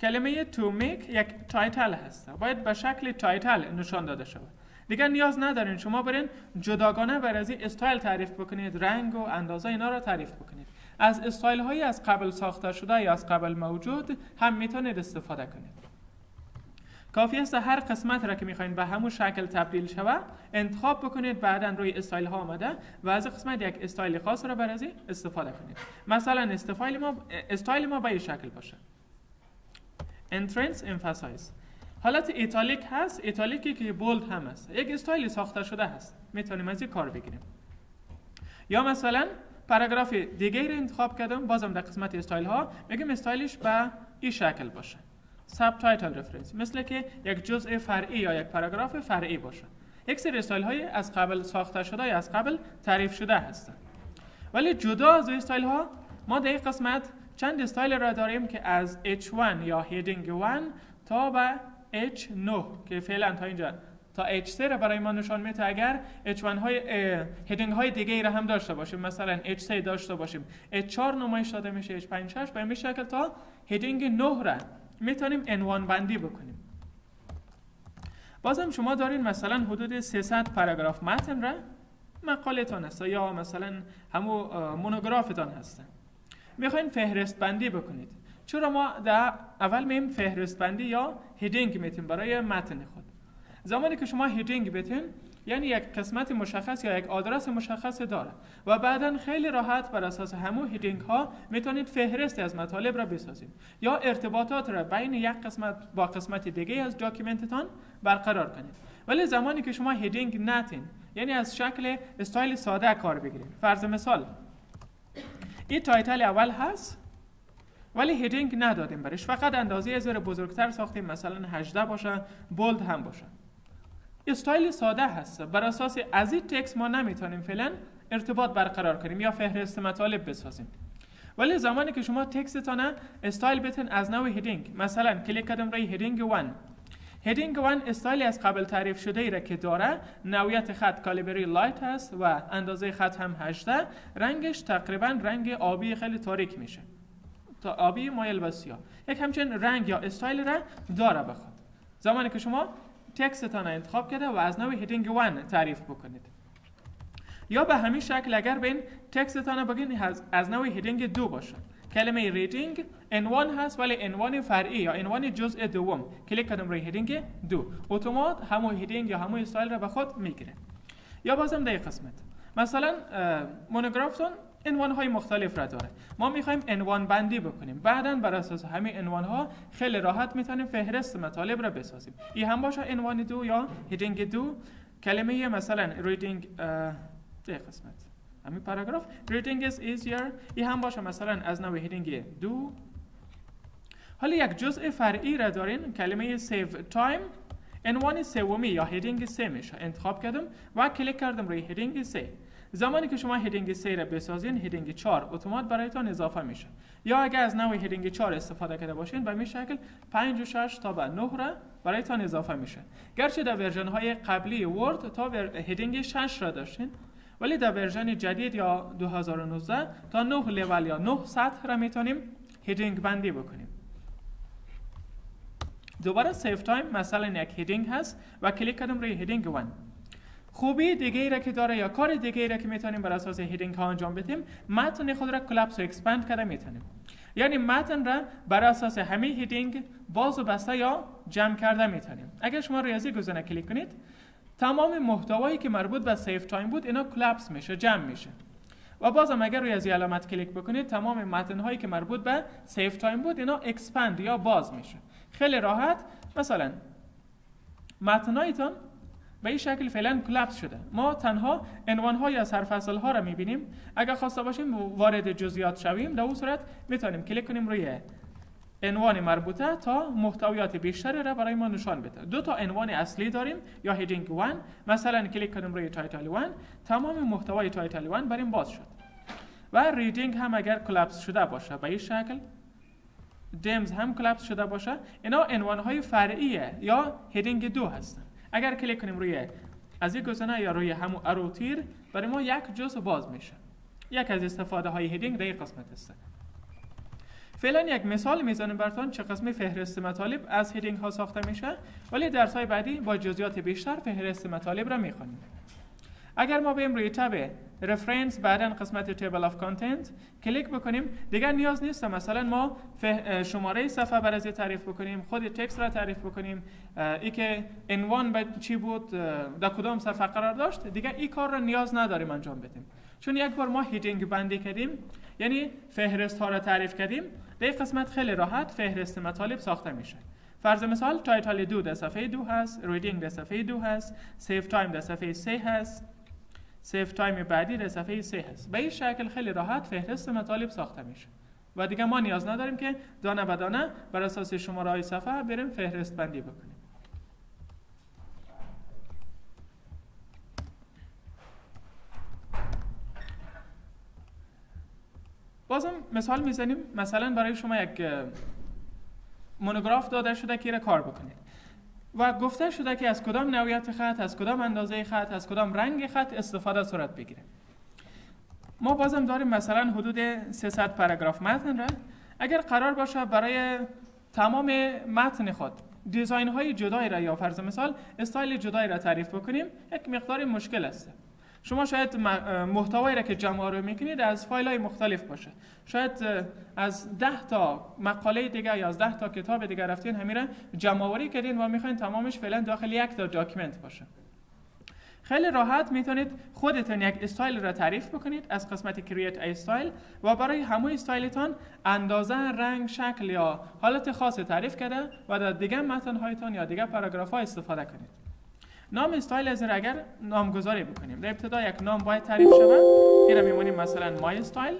کلمه to make یک title هست. باید به شکل title نشان داده شود. دیگر نیاز ندارین شما برین جداگانه بر از استایل تعریف بکنید رنگ و اندازه اینا را تعریف بکنید. از استایل هایی از قبل ساخته شده یا از قبل موجود هم می‌تونید استفاده کنید. کافی است هر قسمت را که می‌خواین به همون شکل تبدیل شود انتخاب بکنید بعدا روی استایل ها آمده و از قسمت یک استایل خاص را بر استفاده کنید. مثلا استایل ما استایل ما به این شکل باشه. Intense emphasis. حالت italic هست italic ی که bold هم هست یک استایل ساخته شده هست. می‌تونیم از این کار بگیریم. یا مثلا پاراگراف دیگه را انتخاب کردم بازم در قسمت استایل ها میگم استایلش به این شکل باشه. subtle reference مثل که یک جزء فرعی یا یک پاراگراف فرعی باشه. یک سری استایل های از قبل ساخته شده یا از قبل تعریف شده هستند ولی جدا از استایل ها ما در این قسمت چند استایل را داریم که از H1 یا heading 1 تا به H9 که فعلا تا اینجا تا H3 را برای ما نشان میده. اگر H1 های heading های دیگه ای را هم داشته باشیم مثلا H3 داشته باشیم H4 نمایش داده میشه H5 6 به این شکل تا heading 9 را می‌تونیم عنوان بندی بکنیم. بازم شما دارین مثلا حدود 300 پاراگراف متن را مقالتان هست یا مثلا همو مونوگرافتان هست. می‌خواین فهرست بندی بکنید. چرا ما در اول میم فهرست بندی یا heading میتیم برای متن خود. زمانی که شما heading بتین یعنی یک قسمت مشخص یا یک آدرس مشخص داره. و بعدا خیلی راحت بر اساس همو heading ها می‌تونید فهرستی از مطالب را بسازید. یا ارتباطات را بین یک قسمت با قسمت دیگه از document تان برقرار کنید. ولی زمانی که شما heading نتین یعنی از شکل استایل ساده کار بگیرید فرض مثال این title اول هست ولی heading ندادیم برش. فقط اندازه از بزرگتر ساختیم. مثلا 18 باشه bold هم باشه. استایل ساده هست. بر اساس از این تکس ما نمی‌تونیم فعلا ارتباط برقرار کنیم یا فهرست مطالب بسازیم. ولی زمانی که شما text تانه style بتین از نوع heading مثلا کلیک کردم روی heading 1 heading 1 استایلی از قبل تعریف شده ای را که داره نوعیت خط Calibri Light هست و اندازه خط هم 18 رنگش تقریبا رنگ آبی خیلی تاریک میشه. تا آبی مایل به سیاه یک همچنین رنگ یا استایل را داره بخواد. زمانی که شما تکستان انتخاب کرده و از نوع heading 1 تعریف بکنید. یا به همین شکل اگر بین تکستان بگین از نوع heading دو باشه کلمه reading عنوان هست ولی عنوان فرعی یا عنوان جزء دوم. کلیک کردم روی heading دو. اتومات همون heading یا همون استایل را به خود می‌گیره. یا بازم در قسمت. مثلا مونوگرافتون عنوان های مختلف را داره. ما می‌خوایم عنوان بندی بکنیم. بعدا بر اساس همین عنوان ها خیلی راحت می‌تونیم فهرست مطالب را بسازیم. این هم باشه عنوان دو یا heading دو. کلمه مثلا reading ده قسمت. همین پاراگراف. reading is easier. این هم باشه مثلا از نوع heading دو. حالا یک جزء فرعی را دارین. کلمه save time. عنوان سومی یا heading سه میشه. انتخاب کردم و کلیک کردم روی heading سه. زمانی که شما heading 3 را بسازین heading 4 اتومات برایتان اضافه میشه. یا اگر از نوع heading 4 استفاده کرده باشین به این شکل 5 و 6 تا به 9 را برایتان اضافه میشه. گرچه در version های قبلی Word تا heading 6 را داشتین ولی در version جدید یا 2019 تا 9 لول یا 9 سطح را می‌تونیم heading بندی بکنیم. دوباره save time مثلا یک heading هست و کلیک کردم روی heading 1 خوبی دیگه را که داره یا کار دیگه را که می‌تونیم بر اساس heading ها انجام بدیم متن خود را collapse و expand کرده می‌تونیم. یعنی متن را بر اساس همو heading باز و بسته یا جمع کرده می‌تونیم. اگر شما روی ازی گزینه کلیک کنید تمام محتوایی که مربوط به save time بود اینا collapse میشه جمع میشه. و بازم اگر از علامت کلیک بکنید تمام متن هایی که مربوط به save time بود اینا expand یا باز میشه. خیلی راحت مثلا متنایتان به این شکل فعلا collapse شده. ما تنها عنوان های از هر فصل ها را می‌بینیم. اگر خواسته باشیم وارد جزئیات شویم در اون صورت می‌تونیم کلیک کنیم روی عنوان مربوطه تا محتویات بیشتری را برای ما نشان بده. دو تا عنوان اصلی داریم یا heading 1 مثلا کلیک کنیم روی title 1 تمام محتوای title 1 بریم باز شد. و reading هم اگر collapse شده باشه به این شکل. themes هم collapse شده باشه. اینا عنوان های فرعیه یا heading دو هستن. اگر کلیک کنیم روی از این گزینه یا روی همون arrow تیر برای ما یک جزء باز میشه. یک از استفاده های heading در قسمت است. فعلا یک مثال می‌زنیم براتون چه قسم فهرست مطالب از heading ها ساخته میشه ولی درس های بعدی با جزئیات بیشتر فهرست مطالب را می‌خوانیم. اگر ما بریم روی tab reference بعدا قسمت table of content کلیک بکنیم دیگر نیاز نیست. مثلا ما شماره صفحه بر تعریف بکنیم خود text را تعریف بکنیم. ای که عنوان به چی بود؟ در کدام صفحه قرار داشت؟ دیگر این کار را نیاز نداریم انجام بدیم. چون یک بار ما heading بندی کردیم یعنی فهرست ها را تعریف کردیم در قسمت خیلی راحت فهرست مطالب ساخته میشه. فرض مثال title دو در صفحه دو هست reading در صفحه دو هست save time در صفحه سه هست. سیف تایم بعدی در صفحه 3 هست. به این شکل خیلی راحت فهرست مطالب ساخته میشه. و دیگه ما نیاز نداریم که دانه به دانه بر اساس شماره های صفحه بریم فهرست بندی بکنیم. بازم مثال می‌زنیم. مثلا برای شما یک مونوگراف داده شده که کار بکنید. و گفته شده که از کدام نوعیت خط از کدام اندازه خط از کدام رنگ خط استفاده صورت بگیره. ما بازم داریم مثلا حدود 300 پاراگراف متن را. اگر قرار باشه برای تمام متن خود دیزاین های جدایی را یا فرض مثال استایل جدایی را تعریف بکنیم یک مقدار مشکل است. شما شاید محتوایی را که جمع رو می‌کنید از فایل های مختلف باشه. شاید از ده تا مقاله دیگه یا از ده تا کتاب دیگه رفتین همین را جمع آوری کردین و می‌خواین تمامش فعلا داخل یک تا document باشه. خیلی راحت می‌تونید خودتون یک استایل را تعریف بکنید از قسمت create style و برای همه استایلتان اندازه رنگ شکل یا حالت خاص تعریف کرده و در دیگه متن هایتان یا دیگه پاراگراف ها استفاده کنید. نام استایل از اگر نامگذاری بکنیم. در ابتدا یک نام باید تعریف شود. اینه میمونیم مثلا my style.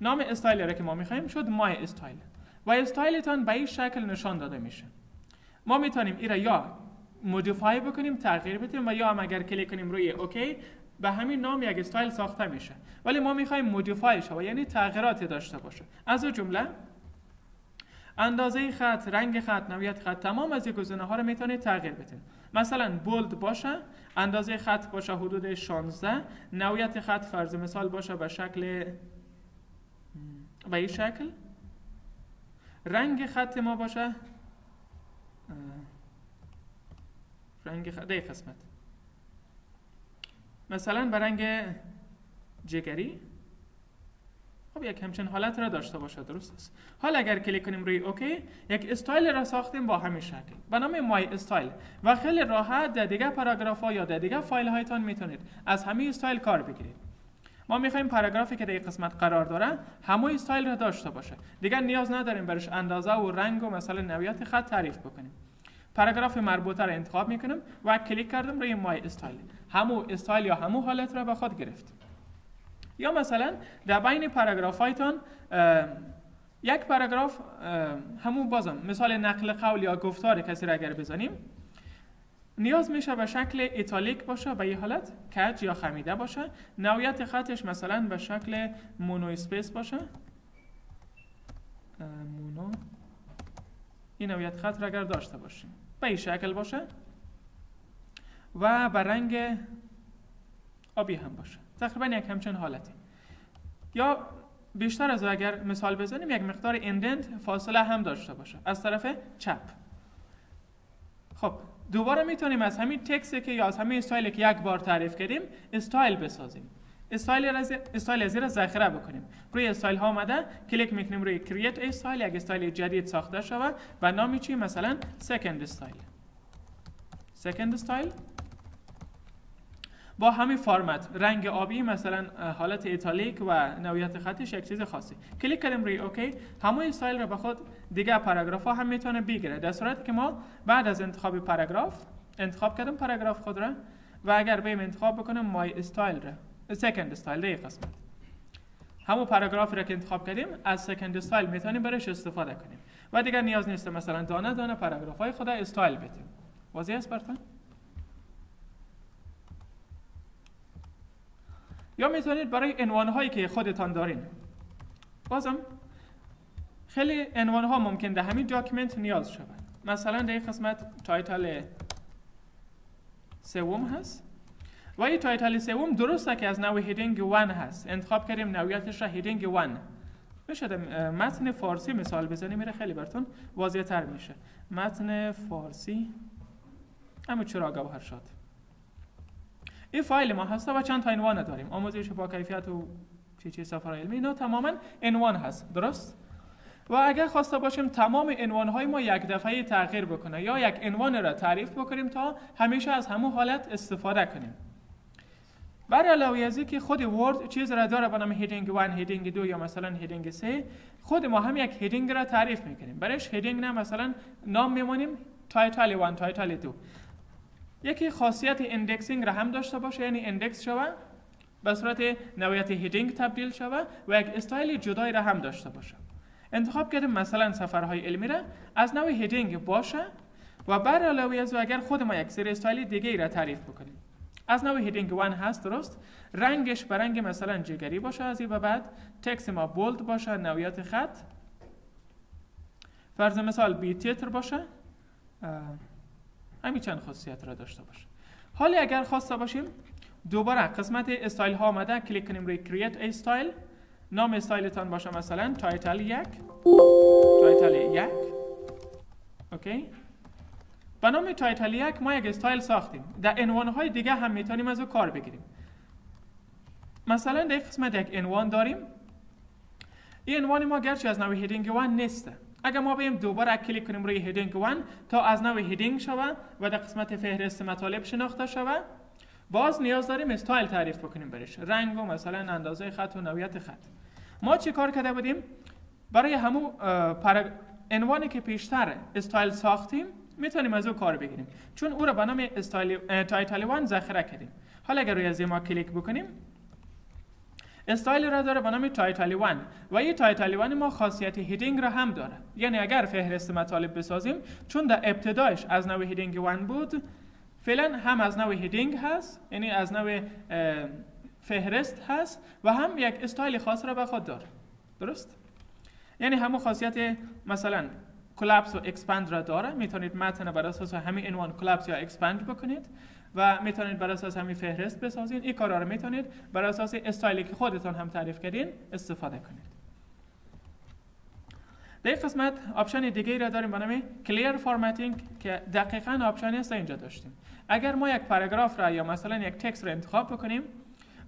نام استایل را که ما می‌خوایم شد my style. و استایلتان به این شکل نشان داده میشه. ما می‌تونیم این را یا modify بکنیم تغییر بدیم و یا هم اگر کلیک کنیم روی OK به همین نام یک استایل ساخته میشه. ولی ما می‌خوایم modify شود یعنی تغییراتی داشته باشه. از جمله اندازه خط رنگ خط نوعیت خط تمام از این گزینه ها رو می‌تونید تغییر بدید. مثلا bold باشه اندازه خط باشه حدود 16 نوعیت خط فرض مثال باشه به شکل به این شکل. رنگ خط ما باشه رنگ خط قسمت. مثلا به رنگ جگری. خب یک همچین حالت را داشته باشه درست است. حالا اگر کلیک کنیم روی OK یک استایل را ساختیم با همین شکل. به نام my style. و خیلی راحت در دیگه پاراگراف ها یا در دیگه فایل هایتان می‌تونید از همین استایل کار بگیرید. ما می‌خوایم پاراگرافی که در این قسمت قرار داره همه استایل را داشته باشه. دیگر نیاز نداریم برش اندازه و رنگ و مثلا نوعیت خط تعریف بکنیم. پاراگراف مربوطه را انتخاب می‌کنم و کلیک کردم روی my style. همو استایل یا همو حالت را به خود گرفتیم. یا مثلا در بین پاراگراف هایتان یک پاراگراف همون بازم مثال نقل قول یا گفتار کسی را اگر بزنیم نیاز میشه به شکل italic باشه به یه حالت کج یا خمیده باشه. نوعیت خطش مثلا به شکل monospace باشه mono. این نوعیت خط را اگر داشته باشیم. به این شکل باشه. و به رنگ آبی هم باشه. تقریبا یک همچین حالتی. یا بیشتر از اگر مثال بزنیم یک مقدار indent فاصله هم داشته باشه. از طرف چپ. خب دوباره می‌تونیم از همین تکسی که یا از همین استایلی که یک بار تعریف کردیم استایل بسازیم. استایل از استایل از ذخیره بکنیم. روی استایل ها آمده کلیک می‌کنیم روی create style یک استایل جدید ساخته شود و نامی چی؟ مثلا second style second style با همین فرمت رنگ آبی مثلا حالت italic و نوعیت خطش یک چیز خاصی. کلیک کردیم روی OK. همون استایل رو به خود دیگه پاراگراف ها هم می‌تونه بگیره. در صورتی که ما بعد از انتخاب پاراگراف انتخاب کردیم پاراگراف خود را و اگر بیم انتخاب بکنم my style را. second style دیگه قسمت. همون پاراگراف را که انتخاب کردیم از second style می‌تونیم برش استفاده کنیم. و دیگر نیاز نیست مثلا دانه دانه پاراگراف های خود استایل بدیم. واضح است براتون؟ یا می‌تونید برای عنوان هایی که خودتان دارین. بازم خیلی عنوان ها ممکن در همین document نیاز شود. مثلا در این قسمت title سوم هست. و این title سوم درسته که از نوع heading 1 هست. انتخاب کردیم نوعیتش را heading 1 میشه متن فارسی مثال بزنیم میره خیلی براتون واضح تر میشه. متن فارسی. همه چرا گوهر شد؟ این فایل ما هست و چند تا عنوان داریم. آموزش با کیفیت و چی چی سفر علمی اینا تماما عنوان هست. درست؟ و اگر خواسته باشیم تمام عنوان های ما یک دفعه تغییر بکنه یا یک عنوان را تعریف بکنیم تا همیشه از همون حالت استفاده کنیم. برای علاوه از که خود Word چیز را داره به نام heading 1 heading 2 یا مثلا heading 3 خود ما هم یک heading را تعریف می‌کنیم. برایش heading نه مثلا نام میمونیم title 1 title 2 یکی خاصیت indexing را هم داشته باشه یعنی index شوه به صورت نوعیت heading تبدیل شوه و یک استایل جدایی را هم داشته باشه. انتخاب کردیم مثلا سفرهای علمی را از نوع heading باشه و بر علاوه از اگر خود ما یک سری استایل دیگه ای را تعریف بکنیم. از نوع heading 1 هست درست؟ رنگش به رنگ مثلا جگری باشه از این و بعد. تکس ما bold باشه نوعیت خط. فرض مثال بی تیتر باشه. همین چند خاصیت را داشته باشه. حالی اگر خواسته باشیم دوباره قسمت استایل ها آمده. کلیک کنیم روی create style نام استایلتان باشه مثلا title یک. title یک. OK با نام title یک ما یک استایل ساختیم. در عنوان های دیگه هم می‌تونیم از او کار بگیریم. مثلا در قسمت یک عنوان داریم. این عنوان ما گرچه از نوع heading 1 نیسته اگر ما بیم دوباره کلیک کنیم روی heading 1 تا از نوع heading شود و در قسمت فهرست مطالب شناخته شود باز نیاز داریم استایل تعریف بکنیم برش رنگ و مثلا اندازه خط و نوعیت خط. ما چی کار کرده بودیم؟ برای همو عنوانی که پیشتر استایل ساختیم می‌تونیم از او کار بگیریم. چون او را به نام style title 1 ذخیره کردیم. حالا اگر روی از ما کلیک بکنیم استایل را داره به نام title 1 و این title 1 ما خاصیت heading را هم داره. یعنی اگر فهرست مطالب بسازیم چون در ابتدایش از نوع heading 1 بود فعلا هم از نوع heading هست یعنی از نوع فهرست هست و هم یک استایل خاص را به خود داره. درست؟ یعنی همون خاصیت مثلا collapse و expand را داره. می‌تونید متن بر اساس همین عنوان collapse یا expand بکنید. و می‌تونید بر اساس همین فهرست بسازید این کارا رو می‌تونید بر اساس استایلی که خودتون هم تعریف کردین استفاده کنید. در قسمت option دیگه ای را داریم به نام clear formatting که دقیقا option ی است اینجا داشتیم. اگر ما یک پاراگراف را یا مثلا یک text را انتخاب بکنیم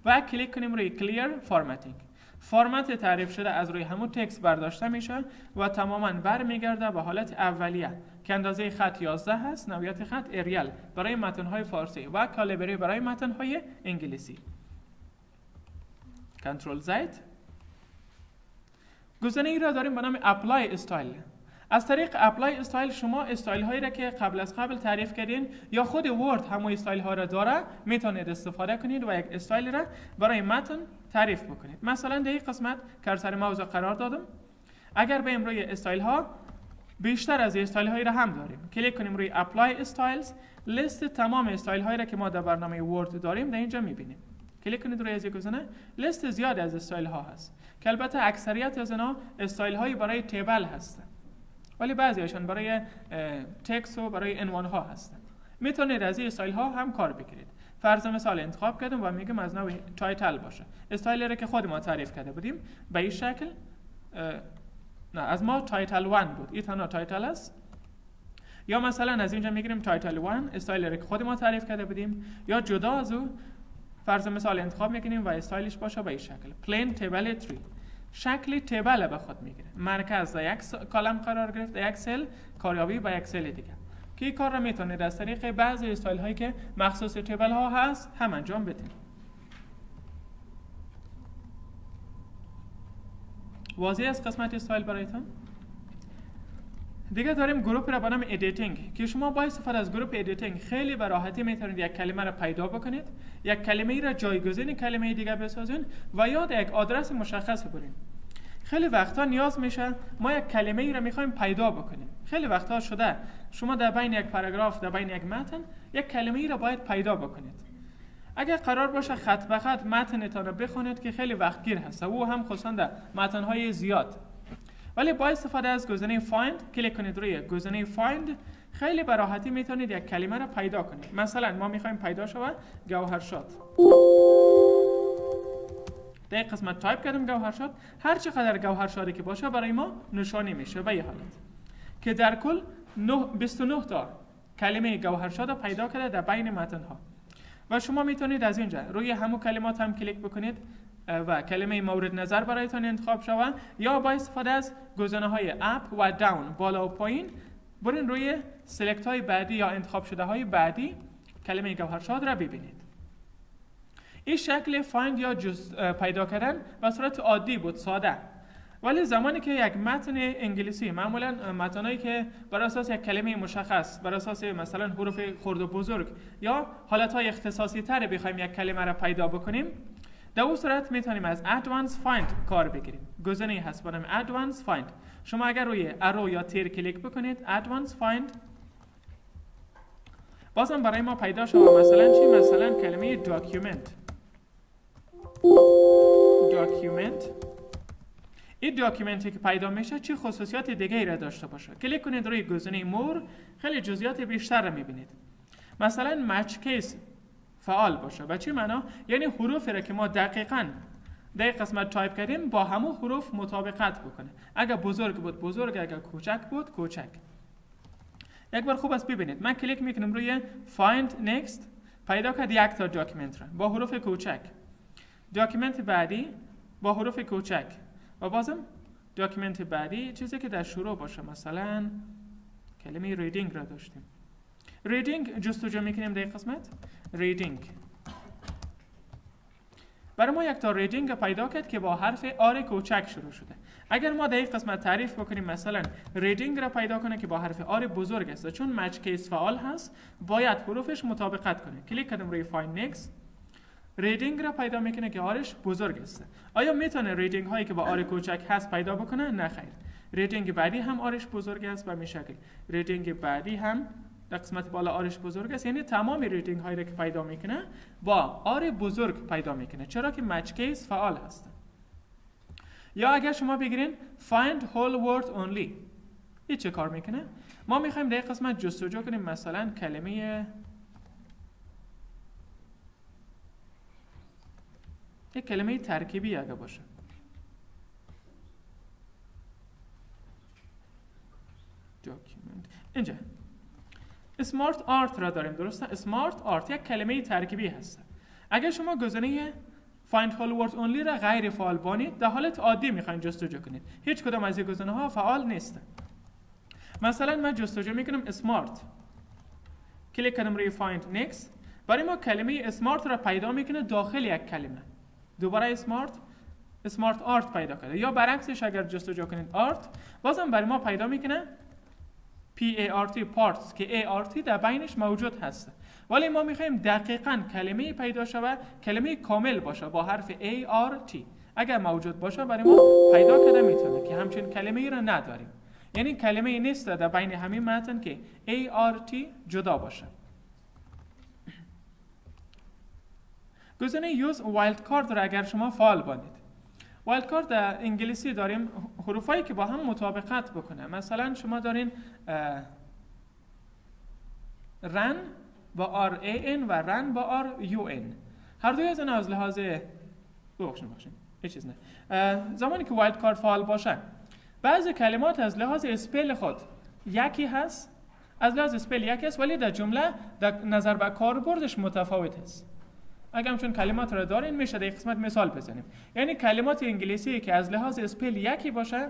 و کلیک کنیم روی clear formatting فرمت تعریف شده از روی همون text برداشته میشه و تماما برمیگرده به حالت اولیه که اندازه خط 11 هست نوعیت خط Arial برای متنهای فارسی و Calibri برای متنهای انگلیسی. Control Z گزینه ای را داریم به نام apply style. از طریق apply style شما استایل هایی را که قبل از قبل تعریف کردین یا خود Word همون استایل ها را داره می‌تونید استفاده کنید و یک استایل را برای متن تعریف بکنید. مثلا در این قسمت cursor موضوع قرار دادم اگر به روی استایل ها بیشتر از استایل هایی را هم داریم. کلیک کنیم روی Apply Styles لیست تمام استایل هایی را که ما در برنامه ورد داریم در اینجا می‌بینیم. کلیک کنید روی از گزینه. لیست زیاد از استایل ها هست. که البته اکثریت از اینا استایل هایی برای table هستند ولی بعضیشان برای تکس و برای عنوان ها هستند می‌تونید از این استایل ها هم کار بگیرید. فرض مثال انتخاب کردم و میگم از نوع title باشه. استایلی که خود ما تعریف کرده بودیم به این شکل نه از ما title 1 بود. این تنها title است. یا مثلا از اینجا می‌گیریم title 1 استایلی که خود ما تعریف کرده بودیم. یا جدا از او فرض مثال انتخاب می‌کنیم و استایلش باشه به این شکل. Plain Table 3 شکل table به خود می‌گیره. مرکز در یک column قرار گرفت یک cell کاریابی به یک cell دیگه که این کار را می‌تونید از طریق بعضی استایل هایی که مخصوص table ها هست هم انجام بدید. واضح از قسمت استایل برایتان؟ دیگه داریم group را به نام Editing که شما با استفاده از group Editing خیلی به راحتی می‌تونید یک کلمه را پیدا بکنید یک کلمه ای را جایگزین کلمه دیگه بسازین و یا یک آدرس مشخص برین خیلی وقتا نیاز میشه ما یک کلمه ای را می‌خوایم پیدا بکنیم. خیلی وقتا شده. شما در بین یک پاراگراف در بین یک متن یک کلمه ای را باید پیدا بکنید. اگر قرار باشه خط به خط متنتان را بخونید که خیلی وقتگیر هست. او هم خصوصا در متنهای زیاد. ولی با استفاده از گزینه find کلیک کنید روی گزینه find. خیلی به راحتی می‌تونید یک کلمه را پیدا کنید. مثلا ما می‌خوایم پیدا شود گوهرشاد. در قسمت تایپ کردم گوهرشاد هر چقدر گوهرشادی که باشه برای ما نشانی میشه به حالت. که در کل 29 تا کلمه گوهرشاد پیدا کرده در بین متن ها و شما می‌تونید از اینجا روی همو کلمات هم کلیک بکنید و کلمه مورد نظر برایتان انتخاب شود یا با استفاده از گزینه های اپ و داون بالا و پایین. برین روی سلکت های بعدی یا انتخاب شده های بعدی کلمه گوهرشاد را ببینید. این شکل فایند یا جز پیدا کردن به صورت عادی بود ساده. ولی زمانی که یک متن انگلیسی معمولا متنایی که بر اساس یک کلمه مشخص بر اساس مثلا حروف خرد و بزرگ یا حالت های اختصاصی تر بخوایم یک کلمه را پیدا بکنیم در اون صورت می‌تونیم از Advanced Find کار بگیریم. گزینه هست با نام Advanced Find. شما اگر روی arrow یا تیر کلیک بکنید Advanced Find بازم برای ما پیدا شد مثلا چی؟ مثلا کلمه document. Document. این document ی که پیدا میشه چه خصوصیات دیگه را داشته باشه؟ کلیک کنید روی گزینه More خیلی جزئیات بیشتر را می‌بینید. مثلا Match case فعال باشه. و چی معنا؟ یعنی حروفی را که ما دقیقا در قسمت تایپ کردیم با همون حروف مطابقت بکنه. اگر بزرگ بود بزرگ اگر کوچک بود کوچک. یک بار خوب است ببینید. من کلیک می‌کنم روی find next پیدا کرد یک تا document را با حروف کوچک. document بعدی با حروف کوچک. و بازم document بعدی چیزی که در شروع باشه مثلا کلمه reading را داشتیم. reading جستجو می‌کنیم در این قسمت؟ reading برای ما یک تا reading پیدا کرد که با حرف R کوچک شروع شده. اگر ما در این قسمت تعریف بکنیم مثلا reading را پیدا کنه که با حرف R بزرگ است. چون Match case فعال هست باید حروفش مطابقت کنه. کلیک کردم روی Find Next reading را پیدا می‌کنه که R ش بزرگ است. آیا می‌تونه reading هایی که با R کوچک هست پیدا بکنه؟ نه خیر. reading بعدی هم R ش بزرگ است به شکل reading بعدی هم در قسمت بالا R ش بزرگ است. یعنی تمام reading هایی که پیدا می‌کنه با R بزرگ پیدا می‌کنه چرا که Match case فعال هست. یا اگر شما بگیرین find whole word only این چه کار می‌کنه؟ ما می‌خوایم در قسمت جستجو کنیم مثلا کلمه یک کلمه ترکیبی اگه باشه. Document. اینجا. اسمارت آرت را داریم درسته؟ اسمارت آرت یک کلمه ترکیبی هست. اگر شما گزینه find whole word only را غیر فعال بانید در حالت عادی می‌خواین جستجو کنید. هیچ کدام از این گزینه ها فعال نیست. مثلا من جستجو می‌کنم اسمارت کلیک کنم روی find next. برای ما کلمه smart را پیدا می‌کنه داخل یک کلمه. دوباره smart SmartArt پیدا کرده یا برعکسش اگر جستجو کنید art بازم برای ما پیدا می‌کنه P A R T parts که A R T در بینش موجود هست. ولی ما می‌خوایم دقیقا کلمه پیدا شود کلمه کامل باشه با حرف A R T اگر موجود باشه برای ما پیدا کرده می‌تونه که همچین کلمه ای را نداریم. یعنی کلمه ای نیست در بین همین متن که ای آر تی جدا باشه. گزینه یوز وایلد کارت را اگر شما فعال بانید. وایلد کارت در انگلیسی داریم حروفایی که با هم مطابقت بکنه. مثلا شما دارین رن با آر ای ان و رن با آر یو ان هر دوی از از لحاظ بخشن بخشن چیز نه. زمانی که وایلد کارت فعال باشه بعضی کلمات از لحاظ spell خود یکی هست از لحاظ spell یکی هست ولی در جمله در نظر به کاربردش متفاوت هست اگر همچون کلمات رو دارین میشه در قسمت مثال بزنیم. یعنی کلمات انگلیسی که از لحاظ spell یکی باشه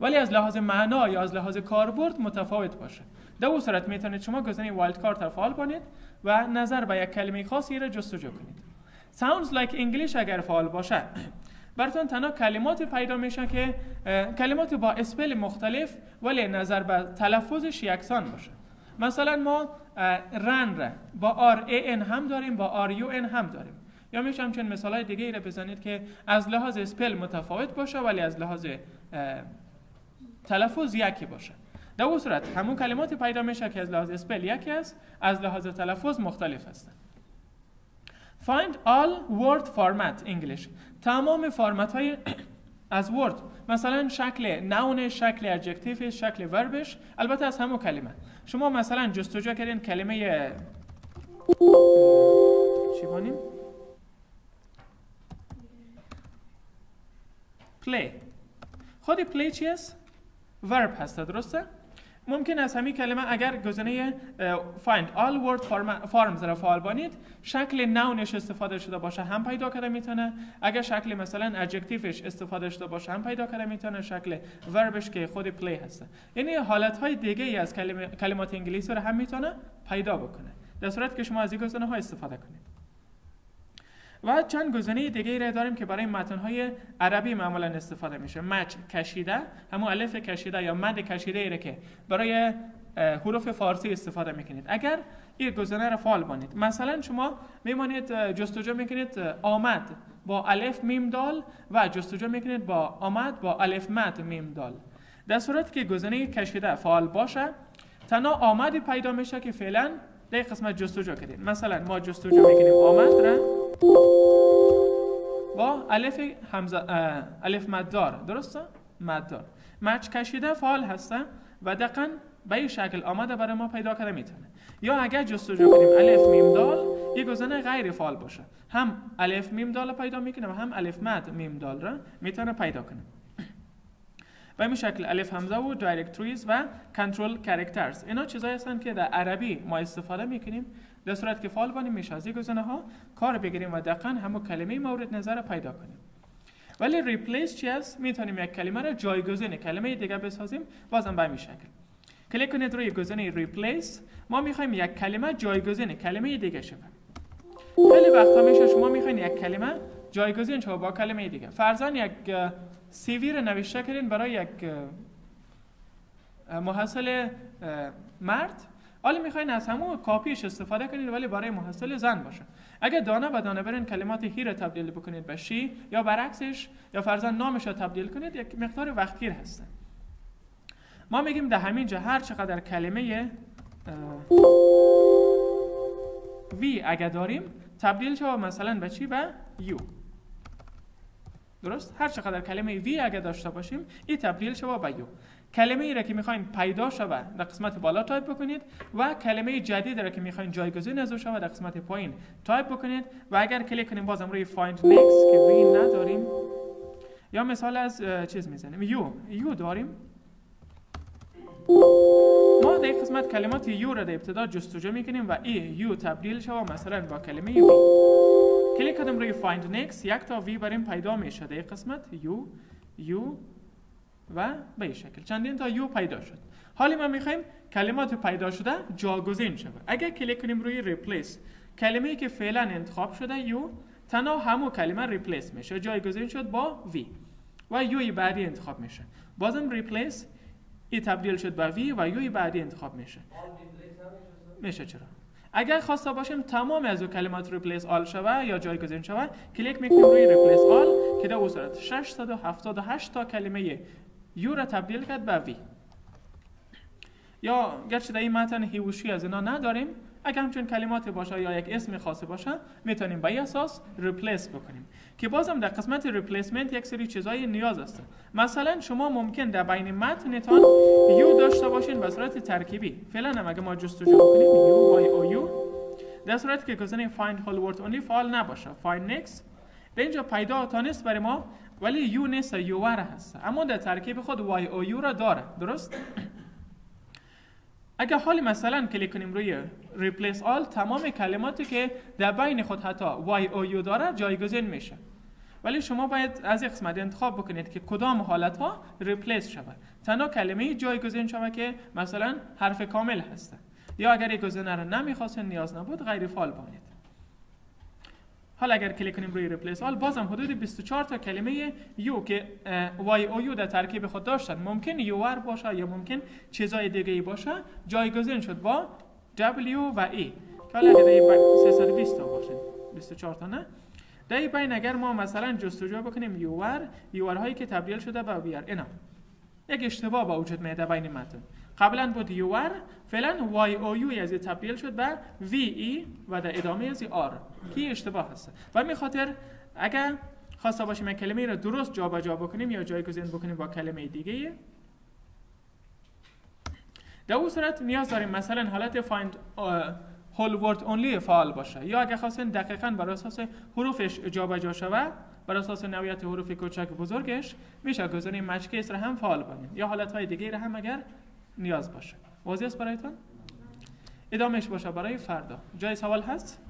ولی از لحاظ معنا یا از لحاظ کاربرد متفاوت باشه. در اون صورت می‌تونید شما گزینه wildcard رو فعال کنید و نظر به یک کلمه خاصی را جستجو کنید. Sounds like English اگر فعال باشه براتون تنها کلمات پیدا میشه که کلمات با spell مختلف ولی نظر به تلفظش یکسان باشه. مثلا ما ran را با R A N هم داریم با R U N هم داریم. یا میشه همچنین مثال های دیگه را بزنید که از لحاظ spell متفاوت باشه ولی از لحاظ تلفظ یکی باشه. در اون صورت همون کلمات پیدا میشه که از لحاظ spell یکی است از لحاظ تلفظ مختلف هستند Find all word forms English. تمام فرمت های از word مثلا شکل noun شکل adjective شکل verb ش البته از همون کلمه. شما مثلا جستجو کردین کلمه چی بانیم؟ play خود play چی است verb هست درسته؟ ممکن است همین کلمه اگر گزینه find all word forms را فعال بانید شکل نونش استفاده شده باشه هم پیدا کرده می‌تونه. اگر شکل مثلا adjectiveش استفاده شده باشه هم پیدا کرده می‌تونه. شکل وربش که خود پلی هسته یعنی حالت های دیگه ای از کلمات انگلیسی رو هم می‌تونه پیدا بکنه. در صورت که شما از این گزینه ها استفاده کنید. و چند گزینه دیگه را داریم که برای متنهای عربی معمولا استفاده میشه. مچ کشیده همون الف کشیده یا مد کشیده ایره که برای حروف فارسی استفاده می‌کنید. اگر این گزینه را فعال بانید مثلا شما میمانید جستجو می‌کنید آمد با الف میم دال و جستجو می‌کنید با آمد با الف مد میم دال. در صورت که گزینه کشیده فعال باشه تنها آمدی پیدا میشه که فعلا در قسمت جستجو کردید مثلا ما جستجو می‌کنیم آمد را با الف همزه الف مدار درسته؟ مدار match کشیده فعال هسته و دقیقا به این شکل آمده برای ما پیدا کرده می‌تونه. یا اگر جستجو کنیم الف میم دال یک گزینه غیر فعال باشه. هم الف میم دال پیدا می‌کنه و هم الف مد میم دال را می‌تونه پیدا کنه به این شکل الف همزه و diacritics و control characters اینا چیزایی هستن که در عربی ما استفاده می‌کنیم. در صورت که فعال بانیم میشه از این گزینه ها کار بگیریم و دقیقا همون کلمه مورد نظر پیدا کنیم. ولی replace چی است می‌تونیم یک کلمه را جایگزین کلمه دیگه بسازیم بازم به همین شکل. کلیک کنید روی گزینه replace ما می‌خوایم یک کلمه جایگزین کلمه دیگه شه خیلی وقتا میشه شما می‌خواین یک کلمه جایگزین شما با کلمه دیگه. فرضاً یک CV رو نوشته کردین برای یک محصل مرد. حالا می‌خواین از همون کاپیش استفاده کنید ولی برای محصل زن باشه. اگر دانه به دانه برین کلمات هی رو تبدیل بکنید به شی یا برعکسش یا فرضاً نامش رو تبدیل کنید یک مقدار وقتگیر هسته ما میگیم در همین جا هر چقدر کلمه وی اگر داریم تبدیل شو مثلا به چی؟ به یو. درست؟ هر چقدر کلمه وی اگر داشته باشیم این تبدیل شو به یو کلمه ای را که می‌خواین پیدا شود در قسمت بالا تایپ بکنید و کلمه جدید را که می‌خواین جایگزین از شود در قسمت پایین تایپ بکنید و اگر کلیک کنیم بازم روی find next که we نداریم یا مثال از چیز می‌زنیم. you you داریم. ما در قسمت کلمات you را در ابتدا جستجو می‌کنیم و ای you تبدیل شود مثلا با کلمه we کلیک کردم روی find next یک تا we بریم پیدا میشه. در قسمت you you و به این شکل. چندین تا you پیدا شد. حالی ما می‌خوایم کلمات پیدا شده جاگزین شود. اگر کلیک کنیم روی replace کلمه ای که فعلا انتخاب شده you تنها همو کلمه replace میشه. جایگزین شد با we و you ی بعدی انتخاب میشه. بازم replace ای تبدیل شد به we و you ی بعدی انتخاب میشه. میشه چرا؟ اگر خواسته باشیم تمام از او کلمات replace all شوه یا جایگزین شوه کلیک می‌کنیم روی replace all که در او صورت 678 تا کلمه you را تبدیل کرد به we. یا گرچه در این متن هیوشی از اینا نداریم اگر همچون کلمات باشه یا یک اسم خاصی باشه می‌تونیم به اساس replace بکنیم. که بازم در قسمت replacement یک سری چیزای نیاز است. مثلا شما ممکن در بین متنتان you داشته باشین به صورت ترکیبی. فعلا هم اگه ما جستجو بکنیم you Y O U. در صورت که گزینه find whole word only فعال نباشه. Find next. در اینجا پیدا تانست برای ما ولی یو نیست یو هست. اما در ترکیب خود وای او یو را داره. درست؟ اگر حال مثلا کلیک کنیم روی replace all تمام کلماتی که در بین خود حتی y او u داره جایگزین میشه. ولی شما باید از این قسمت انتخاب بکنید که کدام حالت ها ریپلیس شود. تنها کلمه جایگزین شود که مثلا حرف کامل هست یا اگر یک گزینه را نمی‌خواستین نیاز نبود غیر فعال بانید حالا اگر کلیک کنیم روی ریپلیس آل بازم حدود 24 تا کلمه یو که وای او یو در ترکیب خود داشتن. ممکن یو باشه یا ممکن چیزای دیگه ای باشه. جایگزین شد با W و E. که حالا اگر 320 تا باشه. 24 تا نه؟ در بین اگر ما مثلا جستجو بکنیم یوار هایی که تبدیل شده به ویر اینا. یک اشتباه با وجود میاد بین متن. قبلا بود یوار فعلا وای او یو از تبدیل شد به وی ای و در ادامه از آر. کی اشتباه هست و می خاطر اگر خواسته باشیم کلمه را درست جابجا جا بکنیم یا جایگزین بکنیم با کلمه دیگه در اون صورت نیاز داریم مثلا حالت find whole word only فعال باشه. یا اگر خواستین دقیقا بر اساس حروفش جابجا شود بر اساس نوعیت حروف کوچک بزرگش میشه گزینه مچ کیس را هم فعال کنیم یا حالت های دیگه را هم اگر نیاز باشه. واضح است برایتان؟ ادامهش باشه برای فردا. جای سوال هست؟